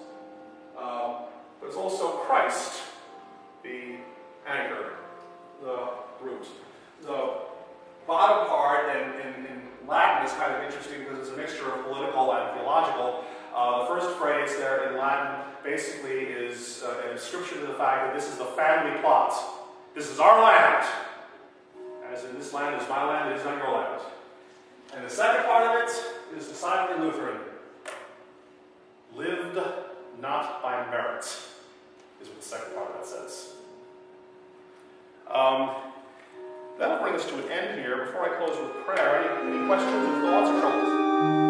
Um, but it's also Christ, the anchor, the root. The bottom part in, in, in, Latin is kind of interesting because it's a mixture of political and theological. Uh, the first phrase there in Latin basically is uh, an inscription to the fact that this is the family plot. This is our land. As in, this land is my land, it is not your land. And the second part of it is decidedly Lutheran. Lived not by merit, is what the second part of that says. Um, that'll bring us to an end here. Before I close with prayer, any, any questions or thoughts or troubles?